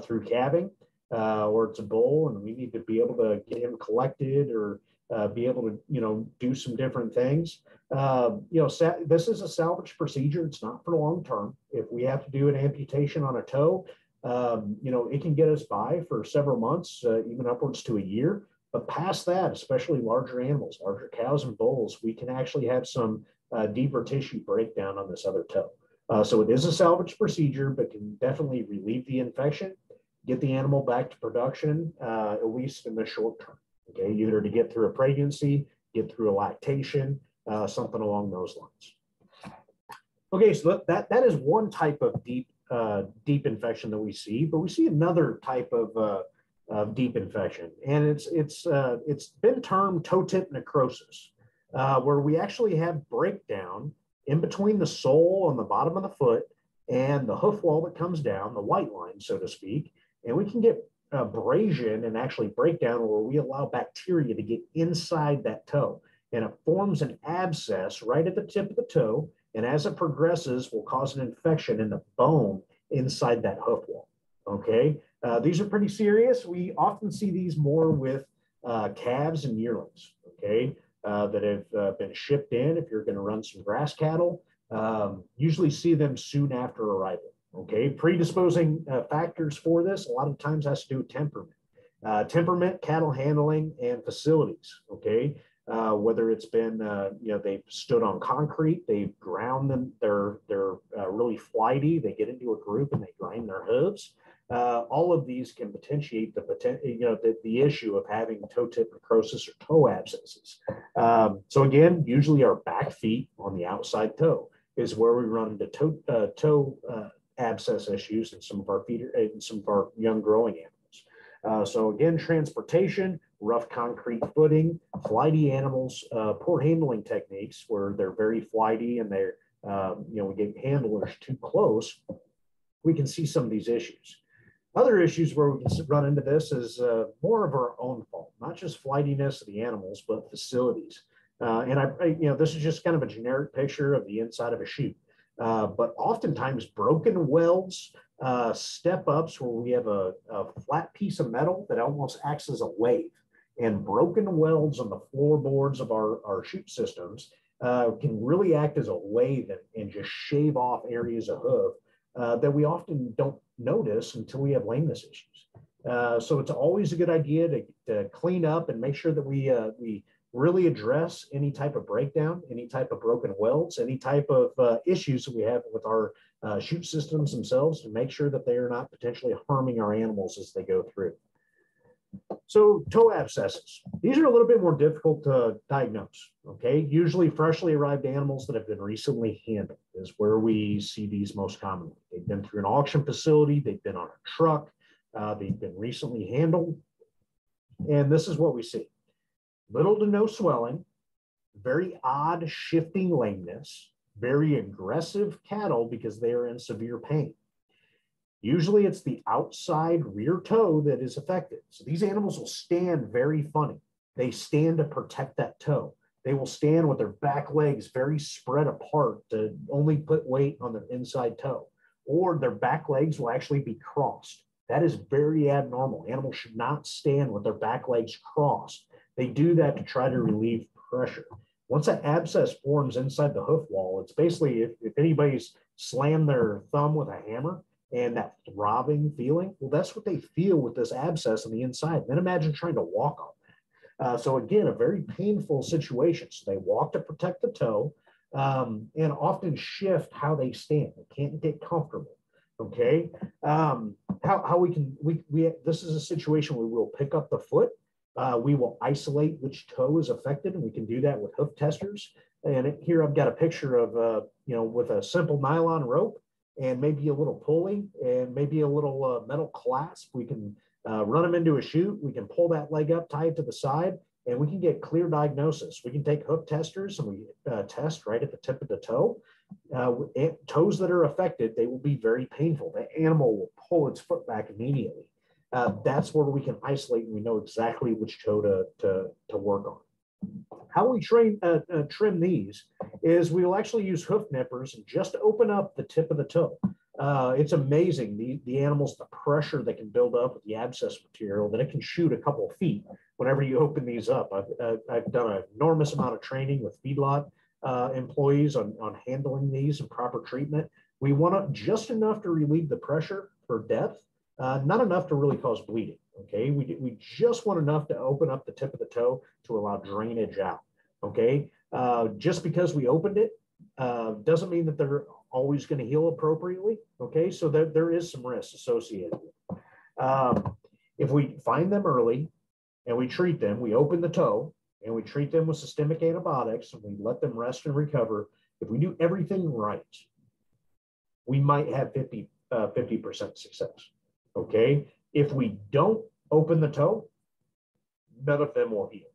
through calving. Uh, or it's a bull, and we need to be able to get him collected or uh, be able to, you know, do some different things. Uh, you know, this is a salvage procedure. It's not for long term. If we have to do an amputation on a toe, um, you know, it can get us by for several months, uh, even upwards to a year. But past that, especially larger animals, larger cows and bulls, we can actually have some uh, deeper tissue breakdown on this other toe. Uh, so it is a salvage procedure, but can definitely relieve the infection, get the animal back to production, uh, at least in the short term. Okay, either to get through a pregnancy, get through a lactation, uh, something along those lines. Okay, so that, that is one type of deep uh, deep infection that we see, but we see another type of, uh, of deep infection, and it's it's uh, it's been termed toe tip necrosis, uh, where we actually have breakdown in between the sole on the bottom of the foot and the hoof wall that comes down, the white line, so to speak, and we can get abrasion and actually breakdown where we allow bacteria to get inside that toe, and it forms an abscess right at the tip of the toe and as it progresses, will cause an infection in the bone inside that hoof wall. Okay, uh, these are pretty serious. We often see these more with uh, calves and yearlings. Okay, uh, that have uh, been shipped in. If you're going to run some grass cattle, um, usually see them soon after arrival. Okay, predisposing uh, factors for this a lot of times has to do with temperament. Uh, temperament, cattle handling, and facilities. Okay, uh, whether it's been uh, you know they've stood on concrete, they've ground them, they're they're uh, really flighty, they get into a group and they grind their hooves. Uh, all of these can potentiate the potential, you know, the, the issue of having toe tip necrosis or toe abscesses. Um, so again, usually our back feet on the outside toe is where we run into toe uh, toe uh, abscess issues in some of our feeder in some of our young growing animals. so again, transportation, rough concrete footing, flighty animals, uh, poor handling techniques where they're very flighty and they're, um, you know, we get handlers too close, we can see some of these issues. Other issues where we can run into this is uh, more of our own fault, not just flightiness of the animals, but facilities. Uh, and I, I, you know, this is just kind of a generic picture of the inside of a chute. Uh, but oftentimes broken welds, uh, step ups where we have a, a, flat piece of metal that almost acts as a wave and broken welds on the floorboards of our, our chute systems uh, can really act as a lathe and, and just shave off areas of hoof uh, that we often don't notice until we have lameness issues. Uh, so it's always a good idea to, to clean up and make sure that we, we really address any type of breakdown, any type of broken welds, any type of uh, issues that we have with our uh, chute systems themselves to make sure that they are not potentially harming our animals as they go through. So toe abscesses, these are a little bit more difficult to diagnose, okay? Usually freshly arrived animals that have been recently handled is where we see these most commonly. They've been through an auction facility, they've been on a truck, uh, they've been recently handled, and this is what we see. Little to no swelling, very odd shifting lameness, very aggressive cattle because they are in severe pain. Usually it's the outside rear toe that is affected. So these animals will stand very funny. They stand to protect that toe. They will stand with their back legs very spread apart to only put weight on their inside toe, or their back legs will actually be crossed. That is very abnormal. Animals should not stand with their back legs crossed. They do that to try to relieve pressure. Once that abscess forms inside the hoof wall, it's basically if, if anybody's slammed their thumb with a hammer, and that throbbing feeling. Well, that's what they feel with this abscess on the inside. Then imagine trying to walk on that. Uh, so again, a very painful situation. So they walk to protect the toe um, and often shift how they stand. They can't get comfortable. Okay. Um, how, how we can, we, we, this is a situation where we'll pick up the foot. Uh, we will isolate which toe is affected and we can do that with hoof testers. And here I've got a picture of, uh, you know, with a simple nylon rope and maybe a little pulley and maybe a little uh, metal clasp. We can uh, run them into a chute. We can pull that leg up, tie it to the side, and we can get clear diagnosis. We can take hoof testers and we uh, test right at the tip of the toe. Uh, toes that are affected, they will be very painful. The animal will pull its foot back immediately. Uh, that's where we can isolate and we know exactly which toe to, to, to work on. How we train, uh, uh, trim these is we will actually use hoof nippers and just open up the tip of the toe. uh, it's amazing the, the animals, the pressure that can build up with the abscess material, that it can shoot a couple of feet whenever you open these up. I've, uh, I've done an enormous amount of training with feedlot employees on, on handling these and proper treatment. We want to just enough to relieve the pressure for death, uh, not enough to really cause bleeding. Okay, we, we just want enough to open up the tip of the toe to allow drainage out. Okay, uh, just because we opened it uh, doesn't mean that they're always going to heal appropriately. Okay, so there, there is some risk associated um, if we find them early and we treat them, we open the toe and we treat them with systemic antibiotics and we let them rest and recover. If we do everything right, we might have 50, uh, 50% success. Okay, if we don't open the toe, none of them will heal.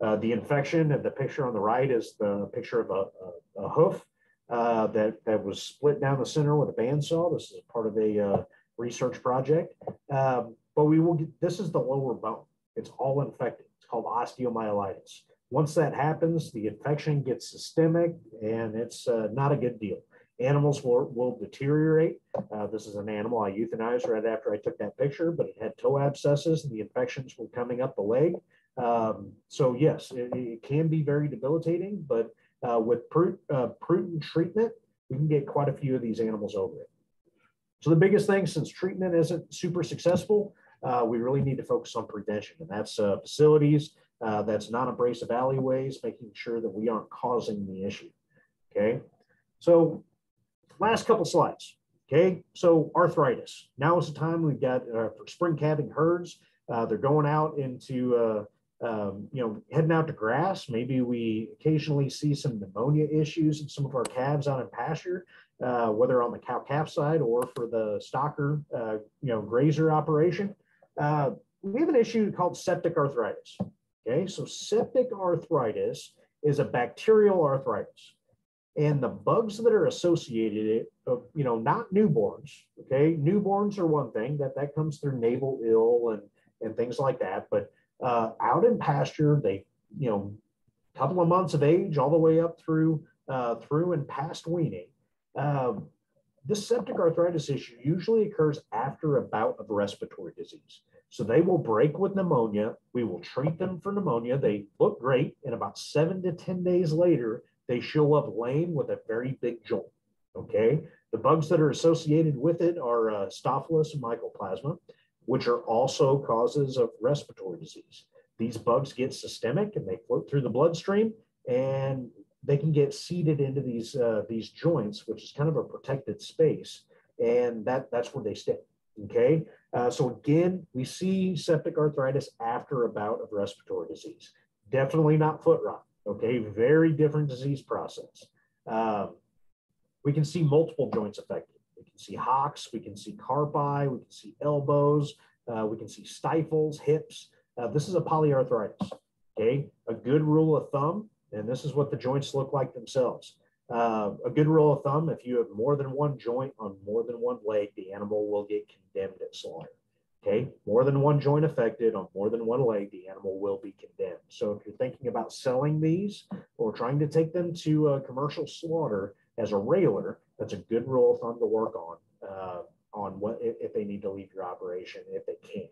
Uh, the infection and the picture on the right is the picture of a, a, a hoof uh, that, that was split down the center with a bandsaw. This is part of a uh, research project. Um, but we will get, this is the lower bone. It's all infected. It's called osteomyelitis. Once that happens, the infection gets systemic and it's uh, not a good deal. Animals will, will deteriorate. Uh, this is an animal I euthanized right after I took that picture, but it had toe abscesses and the infections were coming up the leg. Um, so yes, it, it, can be very debilitating, but uh, with pr uh, prudent treatment, we can get quite a few of these animals over it. So the biggest thing, since treatment isn't super successful, uh, we really need to focus on prevention, and that's uh, facilities, uh, that's non-abrasive alleyways, making sure that we aren't causing the issue. Okay, so last couple slides. Okay, so arthritis. Now is the time we've got uh, for spring calving herds. they're going out into um, you know, heading out to grass, maybe we occasionally see some pneumonia issues in some of our calves out in pasture, uh, whether on the cow calf side or for the stocker, uh, you know, grazer operation. Uh, we have an issue called septic arthritis. Okay, so septic arthritis is a bacterial arthritis. And the bugs that are associated, uh, you know, not newborns. Okay, newborns are one thing that that comes through navel ill and and things like that. But uh, out in pasture. They, you know, couple of months of age all the way up through uh, through and past weaning. Um, this septic arthritis issue usually occurs after a bout of respiratory disease. So they will break with pneumonia. We will treat them for pneumonia. They look great. And about seven to 10 days later, they show up lame with a very big joint. Okay. The bugs that are associated with it are uh, and Mycoplasma which are also causes of respiratory disease. These bugs get systemic and they float through the bloodstream and they can get seeded into these uh, these joints, which is kind of a protected space, and that that's where they stay. Okay, uh, so again, we see septic arthritis after a bout of respiratory disease. Definitely not foot rot. Okay, very different disease process. Um, we can see multiple joints affected We can see hocks, we can see carpi, we can see elbows, uh, we can see stifles, hips. Uh, this is a polyarthritis. Okay, a good rule of thumb, and this is what the joints look like themselves. Uh, a good rule of thumb: if you have more than one joint on more than one leg, the animal will get condemned at slaughter. Okay, more than one joint affected on more than one leg, the animal will be condemned. So if you're thinking about selling these or trying to take them to a commercial slaughter as a railer, that's a good rule of thumb to work on uh, on what if they need to leave your operation if they can.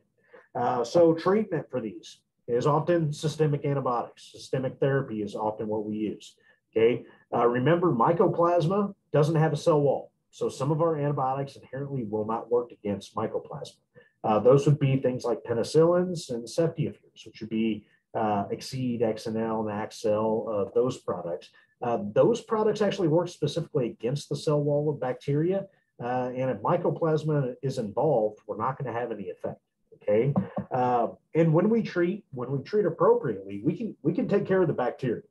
Uh, so treatment for these is often systemic antibiotics. Systemic therapy is often what we use. Okay. Uh, remember, mycoplasma doesn't have a cell wall, so some of our antibiotics inherently will not work against mycoplasma. Uh, those would be things like penicillins and ceftiofurs, which would be uh, Excede, Excenel, Naxcel, uh, those products. Uh, those products actually work specifically against the cell wall of bacteria. Uh, and if mycoplasma is involved, we're not going to have any effect. Okay. Uh, and when we treat, when we treat appropriately, we can we can take care of the bacteria.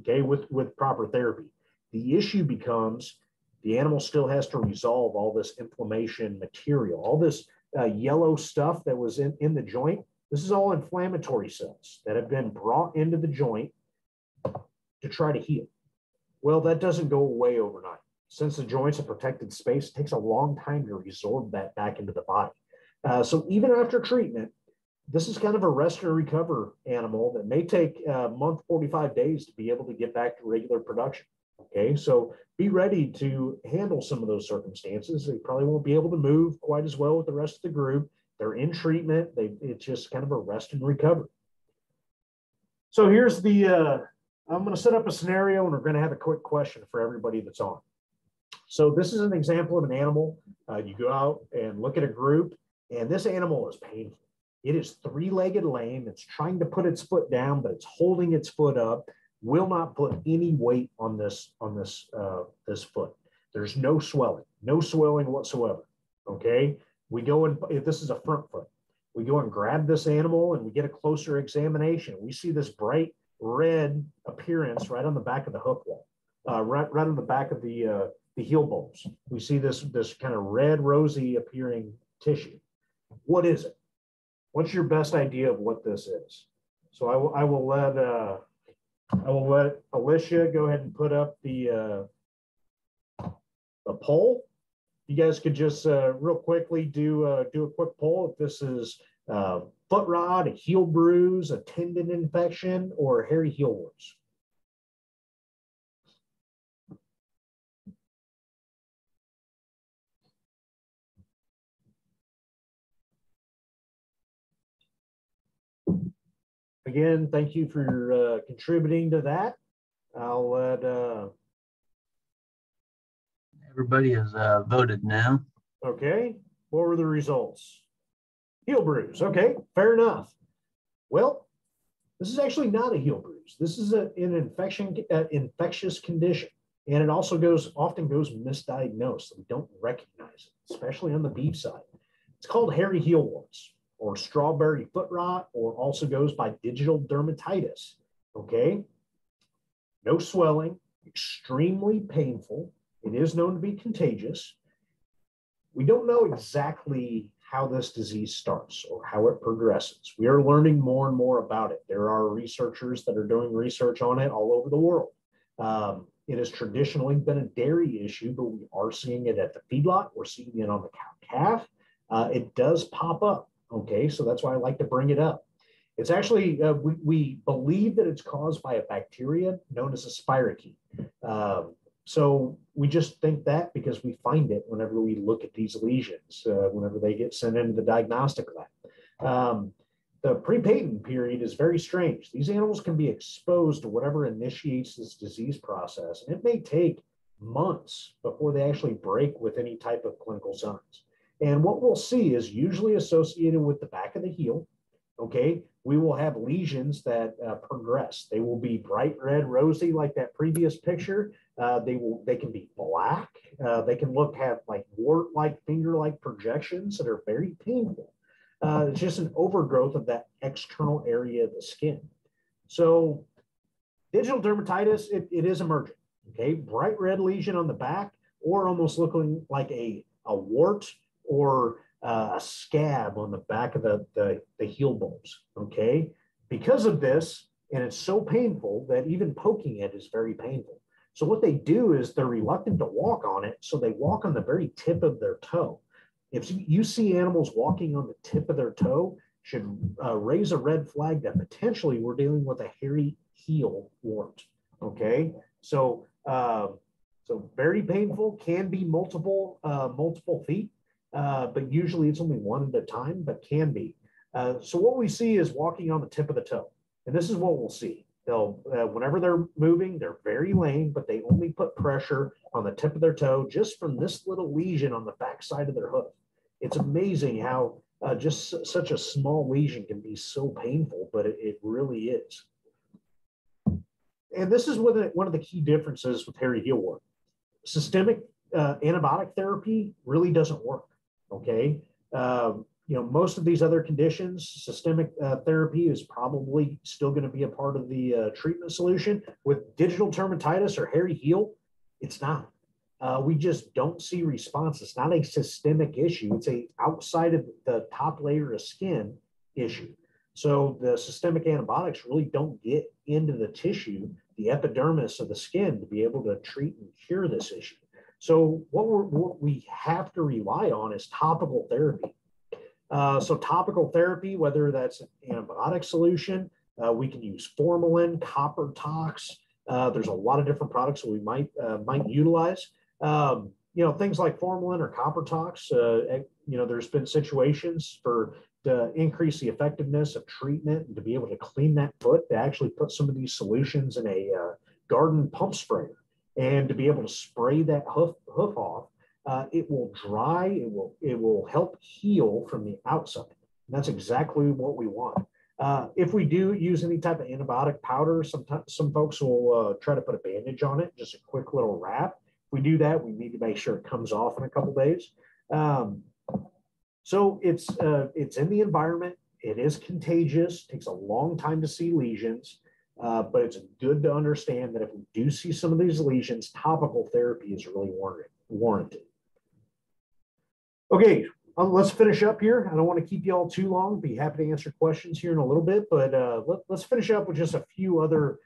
Okay, with with proper therapy. The issue becomes the animal still has to resolve all this inflammation material, all this uh, yellow stuff that was in, in the joint. This is all inflammatory cells that have been brought into the joint to try to heal. Well, that doesn't go away overnight. Since the joint's a protected space, it takes a long time to resorb that back into the body. Uh, so even after treatment, this is kind of a rest and recover animal that may take a month, 45 days to be able to get back to regular production. Okay, so be ready to handle some of those circumstances. They probably won't be able to move quite as well with the rest of the group. They're in treatment. They, it's just kind of a rest and recovery. So here's the, uh, I'm going to set up a scenario and we're going to have a quick question for everybody that's on. So this is an example of an animal. Uh, you go out and look at a group and this animal is painful. It is three-legged lame. It's trying to put its foot down, but it's holding its foot up. Will not put any weight on this on this uh, this foot. There's no swelling, no swelling whatsoever. Okay, we go and if this is a front foot, we go and grab this animal and we get a closer examination. We see this bright red appearance right on the back of the hoof wall, uh, right right on the back of the uh, the heel bulbs. We see this this kind of red rosy appearing tissue. What is it? what's your best idea of what this is? So I will, I will let, uh, I will let Alicia go ahead and put up the, uh, the poll. You guys could just, uh, real quickly do, uh, do a quick poll if this is, uh, foot rot, a heel bruise, a tendon infection, or hairy heel warts. Again, thank you for uh, contributing to that. I'll let. Uh, Everybody has uh, voted now. okay, what were the results? Heel bruise. Okay, fair enough. Well, this is actually not a heel bruise. This is a, an infection, uh, infectious condition, and it also goes often goes misdiagnosed. We don't recognize it, especially on the beef side. It's called hairy heel warts or strawberry foot rot, or also goes by digital dermatitis. Okay. No swelling, extremely painful. It is known to be contagious. We don't know exactly how this disease starts or how it progresses. We are learning more and more about it. There are researchers that are doing research on it all over the world. Um, it has traditionally been a dairy issue, but we are seeing it at the feedlot. We're seeing it on the cow calf. Uh, it does pop up. Okay, so that's why I like to bring it up. It's actually, uh, we, we believe that it's caused by a bacteria known as a spirochete. Um, so we just think that because we find it whenever we look at these lesions, uh, whenever they get sent into the diagnostic lab. Um, the pre-patent period is very strange. These animals can be exposed to whatever initiates this disease process, and it may take months before they actually break with any type of clinical signs. And what we'll see is usually associated with the back of the heel. Okay, we will have lesions that uh, progress. They will be bright red, rosy, like that previous picture. Uh, they will. They can be black. Uh, they can look have like wart-like, finger-like projections that are very painful. Uh, it's just an overgrowth of that external area of the skin. So, digital dermatitis, it, it is emerging. Okay, bright red lesion on the back, or almost looking like a a wart or uh, a scab on the back of the, the, the heel bones, Okay. Because of this, and it's so painful that even poking it is very painful. So what they do is they're reluctant to walk on it. So they walk on the very tip of their toe. If you see animals walking on the tip of their toe, should uh, raise a red flag that potentially we're dealing with a hairy heel wart. Okay. So, uh, so very painful, can be multiple, uh, multiple feet uh, but usually it's only one at a time, but can be. Uh, so what we see is walking on the tip of the toe. And this is what we'll see. They'll, uh, whenever they're moving, they're very lame, but they only put pressure on the tip of their toe just from this little lesion on the back side of their hoof. It's amazing how uh, just such a small lesion can be so painful, but it, it really is. And this is one of, the, key differences with hairy heel wart. Systemic uh, antibiotic therapy really doesn't work. Okay. Um, you know, most of these other conditions, systemic uh, therapy is probably still going to be a part of the uh, treatment solution. With digital dermatitis or hairy heel, it's not. Uh, we just don't see response. It's not a systemic issue. It's a outside of the top layer of skin issue. So the systemic antibiotics really don't get into the tissue, the epidermis of the skin, to be able to treat and cure this issue. So what, what we have to rely on is topical therapy. Uh, so topical therapy, whether that's an antibiotic solution, uh, we can use formalin, Kopertox, Uh, there's a lot of different products that we might uh, might utilize. Um, you know, things like formalin or Kopertox. Uh, you know, there's been situations for to increase the effectiveness of treatment and to be able to clean that foot. They actually put some of these solutions in a uh, garden pump sprayer, and to be able to spray that hoof hoof off. Uh, it will dry. It will it will help heal from the outside. And that's exactly what we want. Uh, if we do use any type of antibiotic powder, sometimes some folks will uh, try to put a bandage on it, just a quick little wrap. If we do that, we need to make sure it comes off in a couple days. Um, so it's uh, it's in the environment. It is contagious. Takes a long time to see lesions, uh, but it's good to understand that if we do see some of these lesions, topical therapy is really warranted. Okay, um, let's finish up here. I don't want to keep you all too long. Be happy to answer questions here in a little bit, but uh, let, us finish up with just a few other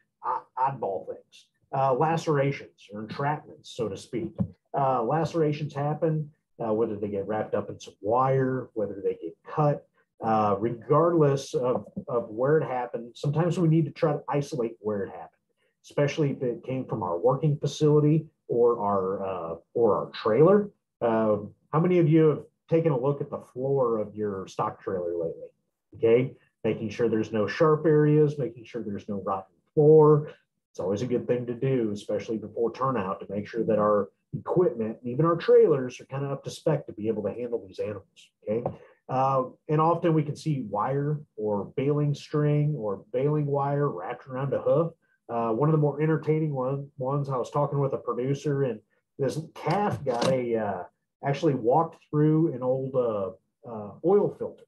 oddball things. Uh, lacerations or entrapments, so to speak. Uh, lacerations happen, uh, whether they get wrapped up in some wire, whether they get cut, uh, regardless of, of where it happened. Sometimes we need to try to isolate where it happened, especially if it came from our working facility or our, uh, or our trailer. Um, how many of you have taken a look at the floor of your stock trailer lately. Okay, making sure there's no sharp areas, making sure there's no rotten floor. It's always a good thing to do, especially before turnout, to make sure that our equipment, even our trailers, are kind of up to spec to be able to handle these animals. Okay. Uh, and often we can see wire or baling string or baling wire wrapped around a hoof. Uh, one of the more entertaining one, ones, I was talking with a producer, and this calf got a uh, actually walked through an old uh, uh, oil filter.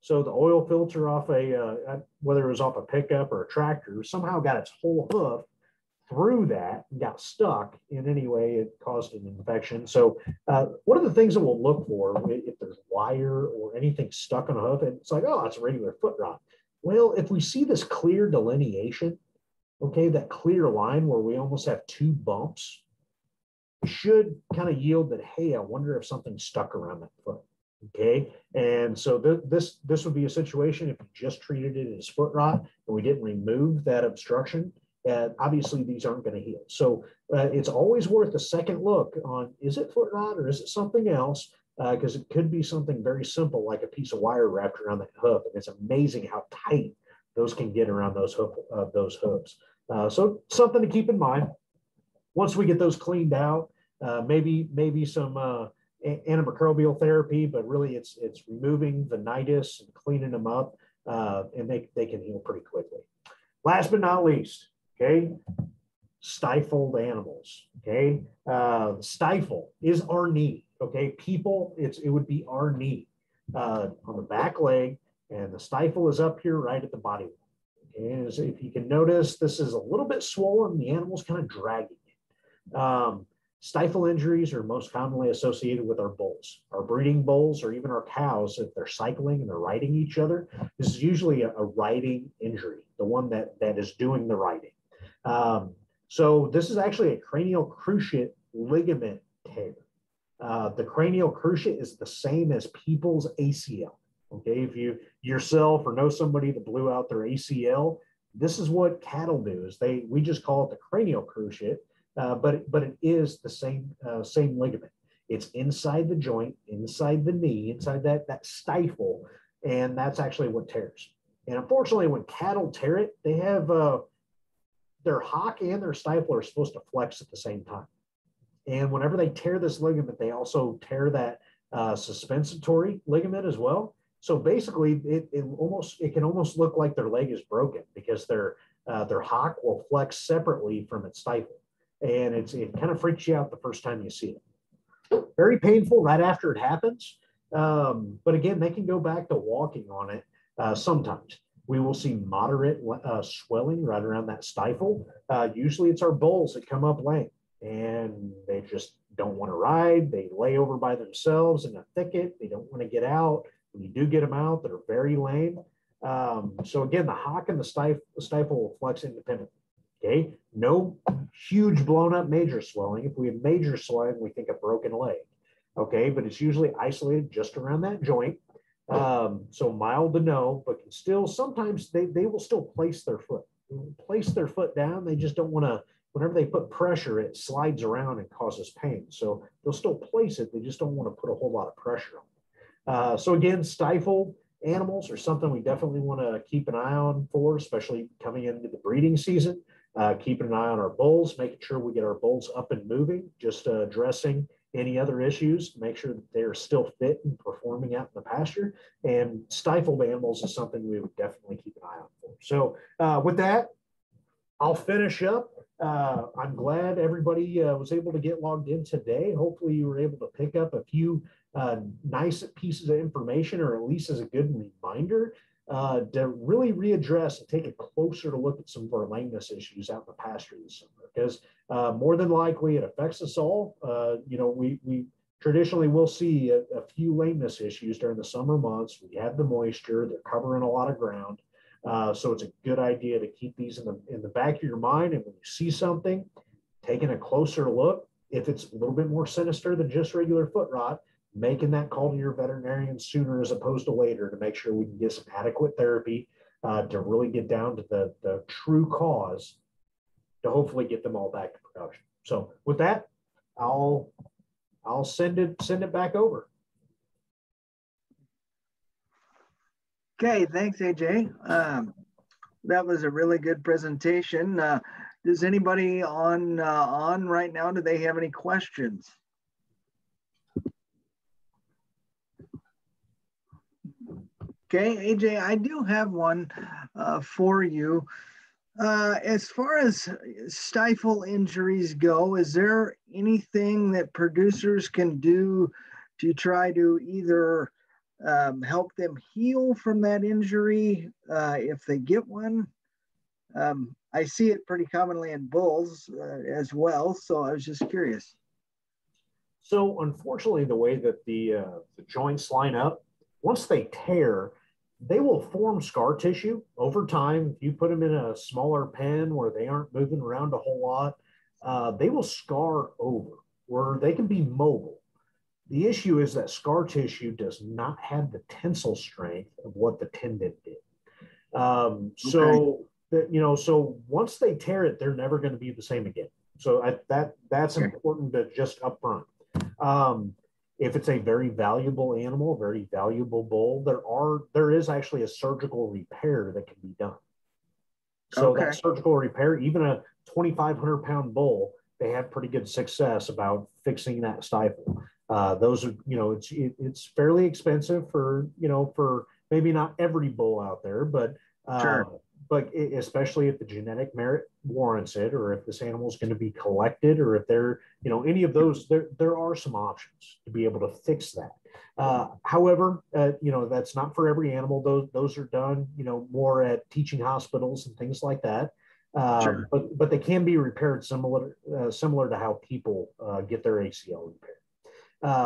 So the oil filter off a, uh, whether it was off a pickup or a tractor, somehow got its whole hoof through that and got stuck in any way it caused an infection. So uh, one of the things that we'll look for if there's wire or anything stuck on a hoof, and it's like, oh, it's a regular foot rot. Well, if we see this clear delineation, okay, that clear line where we almost have two bumps should kind of yield that, hey, I wonder if something stuck around that foot. Okay. And so th- this this would be a situation if we just treated it as foot rot and we didn't remove that obstruction. Uh, obviously, these aren't going to heal. So uh, it's always worth a second look on is it foot rot or is it something else? Because uh, it could be something very simple like a piece of wire wrapped around that hoof. And it's amazing how tight those can get around those hoof, uh, those hooves. Uh, so something to keep in mind once we get those cleaned out, uh, maybe maybe some antimicrobial therapy, but really it's it's removing the nidus and cleaning them up, and they, they can heal pretty quickly. Last but not least, okay, stifled animals. Okay, uh, stifle is our knee. Okay, people, it's it would be our knee uh, on the back leg, and the stifle is up here right at the body. Okay, and if you can notice, this is a little bit swollen. The animal's kind of dragging um, stifle injuries are most commonly associated with our bulls, our breeding bulls, or even our cows. If they're cycling and they're riding each other, this is usually a, a riding injury, the one that, that is doing the riding. Um, so this is actually a cranial cruciate ligament tear. Uh, the cranial cruciate is the same as people's ACL. Okay, if you yourself or know somebody that blew out their ACL, this is what cattle do. Is they we just call it the cranial cruciate, uh, but but it is the same uh, same ligament. It's inside the joint, inside the knee, inside that that stifle, and that's actually what tears. And unfortunately, when cattle tear it, they have uh, their hock and their stifle are supposed to flex at the same time. And whenever they tear this ligament, they also tear that uh, suspensory ligament as well. So basically, it, it almost it can almost look like their leg is broken because their uh, their hock will flex separately from its stifle and it's it kind of freaks you out the first time you see it. Very painful right after it happens, um, but again, they can go back to walking on it uh, sometimes. We will see moderate uh, swelling right around that stifle. Uh, usually, it's our bulls that come up lame, and they just don't want to ride. They lay over by themselves in a thicket. They don't want to get out. When you do get them out, they're very lame. Um, so again, the hock and the stifle, the stifle will flex independently. Okay, no huge blown up major swelling. If we have major swelling, we think a broken leg. Okay, but it's usually isolated just around that joint. Um, so mild to no, but can still sometimes they, they will still place their foot. place their foot down. They just don't want to. Whenever they put pressure, it slides around and causes pain. So they'll still place it. They just don't want to put a whole lot of pressure on. Uh, so again, stifle animals are something we definitely want to keep an eye on for, especially coming into the breeding season. Uh, keeping an eye on our bulls, making sure we get our bulls up and moving, just uh, any other issues, make sure that they're still fit and performing out in the pasture. And stifled animals is something we would definitely keep an eye out for. So uh, with that, I'll finish up. Uh, I'm glad everybody uh, was able to get logged in today. Hopefully you were able to pick up a few uh, nice pieces of information or at least as a good reminder uh, to really readdress and take a closer look at some of our lameness issues out in the pasture this summer because uh, more than likely it affects us all. Uh, you know, we, we traditionally will see a, a, few lameness issues during the summer months. We have the moisture, they're covering a lot of ground. Uh, so it's a good idea to keep these in the, in the back of your mind. And when you see something, taking a closer look, if it's a little bit more sinister than just regular foot rot, making that call to your veterinarian sooner as opposed to later to make sure we can get some adequate therapy uh, to really get down to the, the true cause to hopefully get them all back to production. So with that, I'll I'll send it send it back over. Okay, thanks, AJ. Um, that was a really good presentation. Uh, does anybody on uh, on right now? Do they have any questions? Okay, AJ, I do have one uh, for you. Uh, as far as stifle injuries go, is there anything that producers can do to try to either um, help them heal from that injury uh, if they get one? Um, I see it pretty commonly in bulls uh, as well, so I was just curious. So, unfortunately, the way that the, uh, the joints line up, once they tear, they will form scar tissue over time. If you put them in a smaller pen where they aren't moving around a whole lot, uh, they will scar over where they can be mobile. The issue is that scar tissue does not have the tensile strength of what the tendon did. Um, so, okay. the, you know, so once they tear it, they're never going to be the same again. So I, that that's okay. important to just upfront. Um, if it's a very valuable animal, very valuable bull, there are there is actually a surgical repair that can be done. So okay. that surgical repair, even a 2,500 pound bull, they have pretty good success about fixing that stifle. Uh, those are, you know, it's it, it's fairly expensive for you know for maybe not every bull out there, but uh, sure but especially if the genetic merit warrants it, or if this animal is going to be collected, or if there, you know, any of those, there, there are some options to be able to fix that. Uh, however, uh, you know, that's not for every animal. Those, those are done, you know, more at teaching hospitals and things like that. Uh, sure. But but they can be repaired similar uh, similar to how people uh, get their ACL repaired.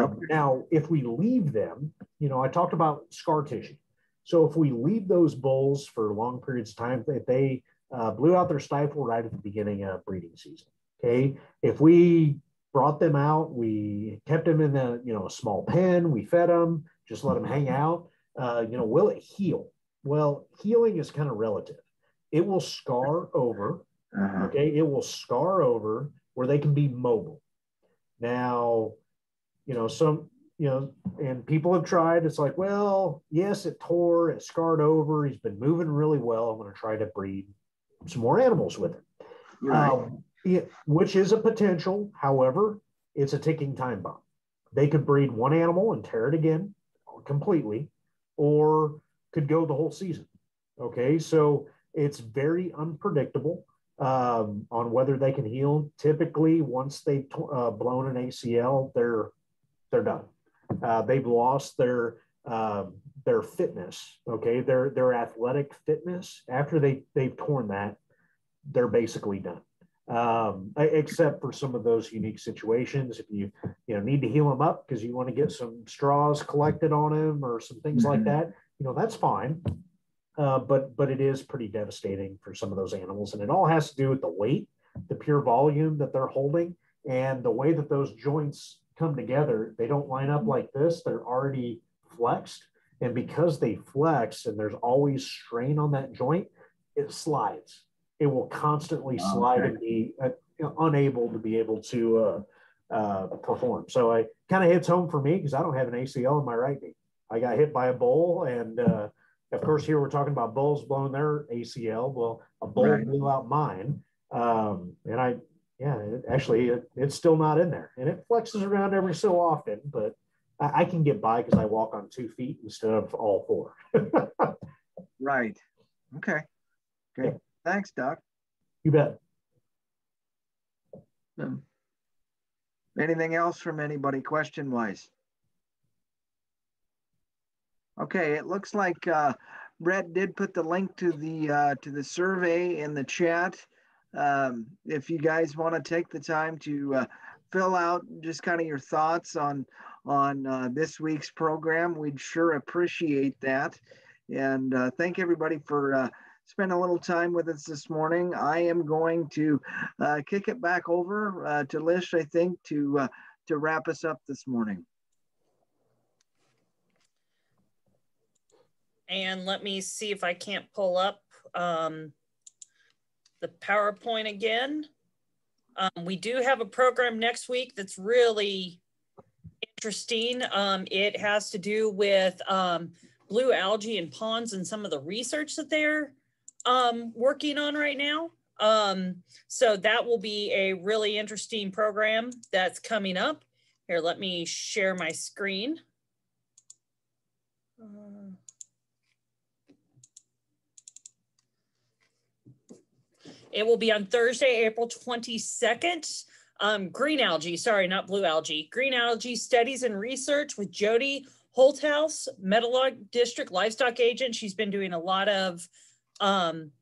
Okay. Now, if we leave them, you know, I talked about scar tissue. So if we leave those bulls for long periods of time, if they uh, blew out their stifle right at the beginning of breeding season, okay, if we brought them out, we kept them in a you know a small pen, we fed them, just let them hang out. Uh, you know, will it heal? Well, healing is kind of relative. It will scar over. Uh-huh. Okay, it will scar over where they can be mobile. Now, you know, some you know, and people have tried. It's like, well, yes, it tore, it scarred over. He's been moving really well. I'm going to try to breed some more animals with it, right. um, it, which is a potential. However, it's a ticking time bomb. They could breed one animal and tear it again completely, or could go the whole season. Okay, so it's very unpredictable um, on whether they can heal. Typically, once they've uh, blown an ACL, they're they're done uh, they've lost their uh, their fitness. Okay, their their athletic fitness after they they've torn that, they're basically done. Um, except for some of those unique situations, if you you know need to heal them up because you want to get some straws collected on them or some things mm-hmm. like that, you know that's fine. Uh, but but it is pretty devastating for some of those animals, and it all has to do with the weight, the pure volume that they're holding, and the way that those joints come together, they don't line up like this. They're already flexed. And because they flex and there's always strain on that joint, it slides. it will constantly Oh, slide okay. and be uh, unable to be able to uh, uh, perform. So I kind of hits home for me because I don't have an ACL in my right knee. I got hit by a bull, and uh, of course, here we're talking about bulls blowing their ACL. Well, a bull Right. blew out mine, um, and I, yeah, it, actually, it, it's still not in there, and it flexes around every so often, but I, I can get by because I walk on two feet instead of all four. Right. Okay. Okay. Yeah. Thanks, Doc. you bet. Um, Anything else from anybody question wise? Okay, it looks like uh, Brett did put the link to the uh, to the survey in the chat. Um, if you guys want to take the time to uh, fill out just kind of your thoughts on on uh, this week's program, we'd sure appreciate that. And uh, thank everybody for uh, spending a little time with us this morning. I am going to uh, kick it back over uh, to Lish, I think, to to wrap us up this morning. And let me see if I can't pull up um, the PowerPoint again. Um, we do have a program next week that's really interesting. Um, it has to do with um, blue algae and ponds and some of the research that they're um, working on right now. Um, so that will be a really interesting program that's coming up. Here, let me share my screen. Uh, It will be on Thursday, April 22nd. Um, green algae, sorry, not blue algae. Green algae studies and research with Jody Holthaus, Meadowlark District Livestock Agent. She's been doing a lot of um,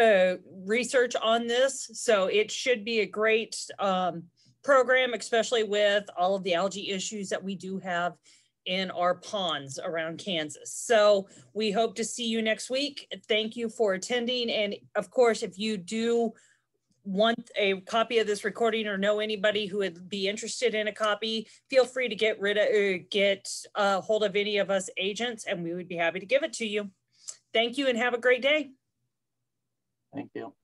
uh, research on this. So it should be a great um, program, especially with all of the algae issues that we do have in our ponds around Kansas. So we hope to see you next week. Thank you for attending. And of course, if you do want a copy of this recording or know anybody who would be interested in a copy, feel free to get rid of, uh, get a hold of any of us agents and we would be happy to give it to you. Thank you and have a great day. Thank you.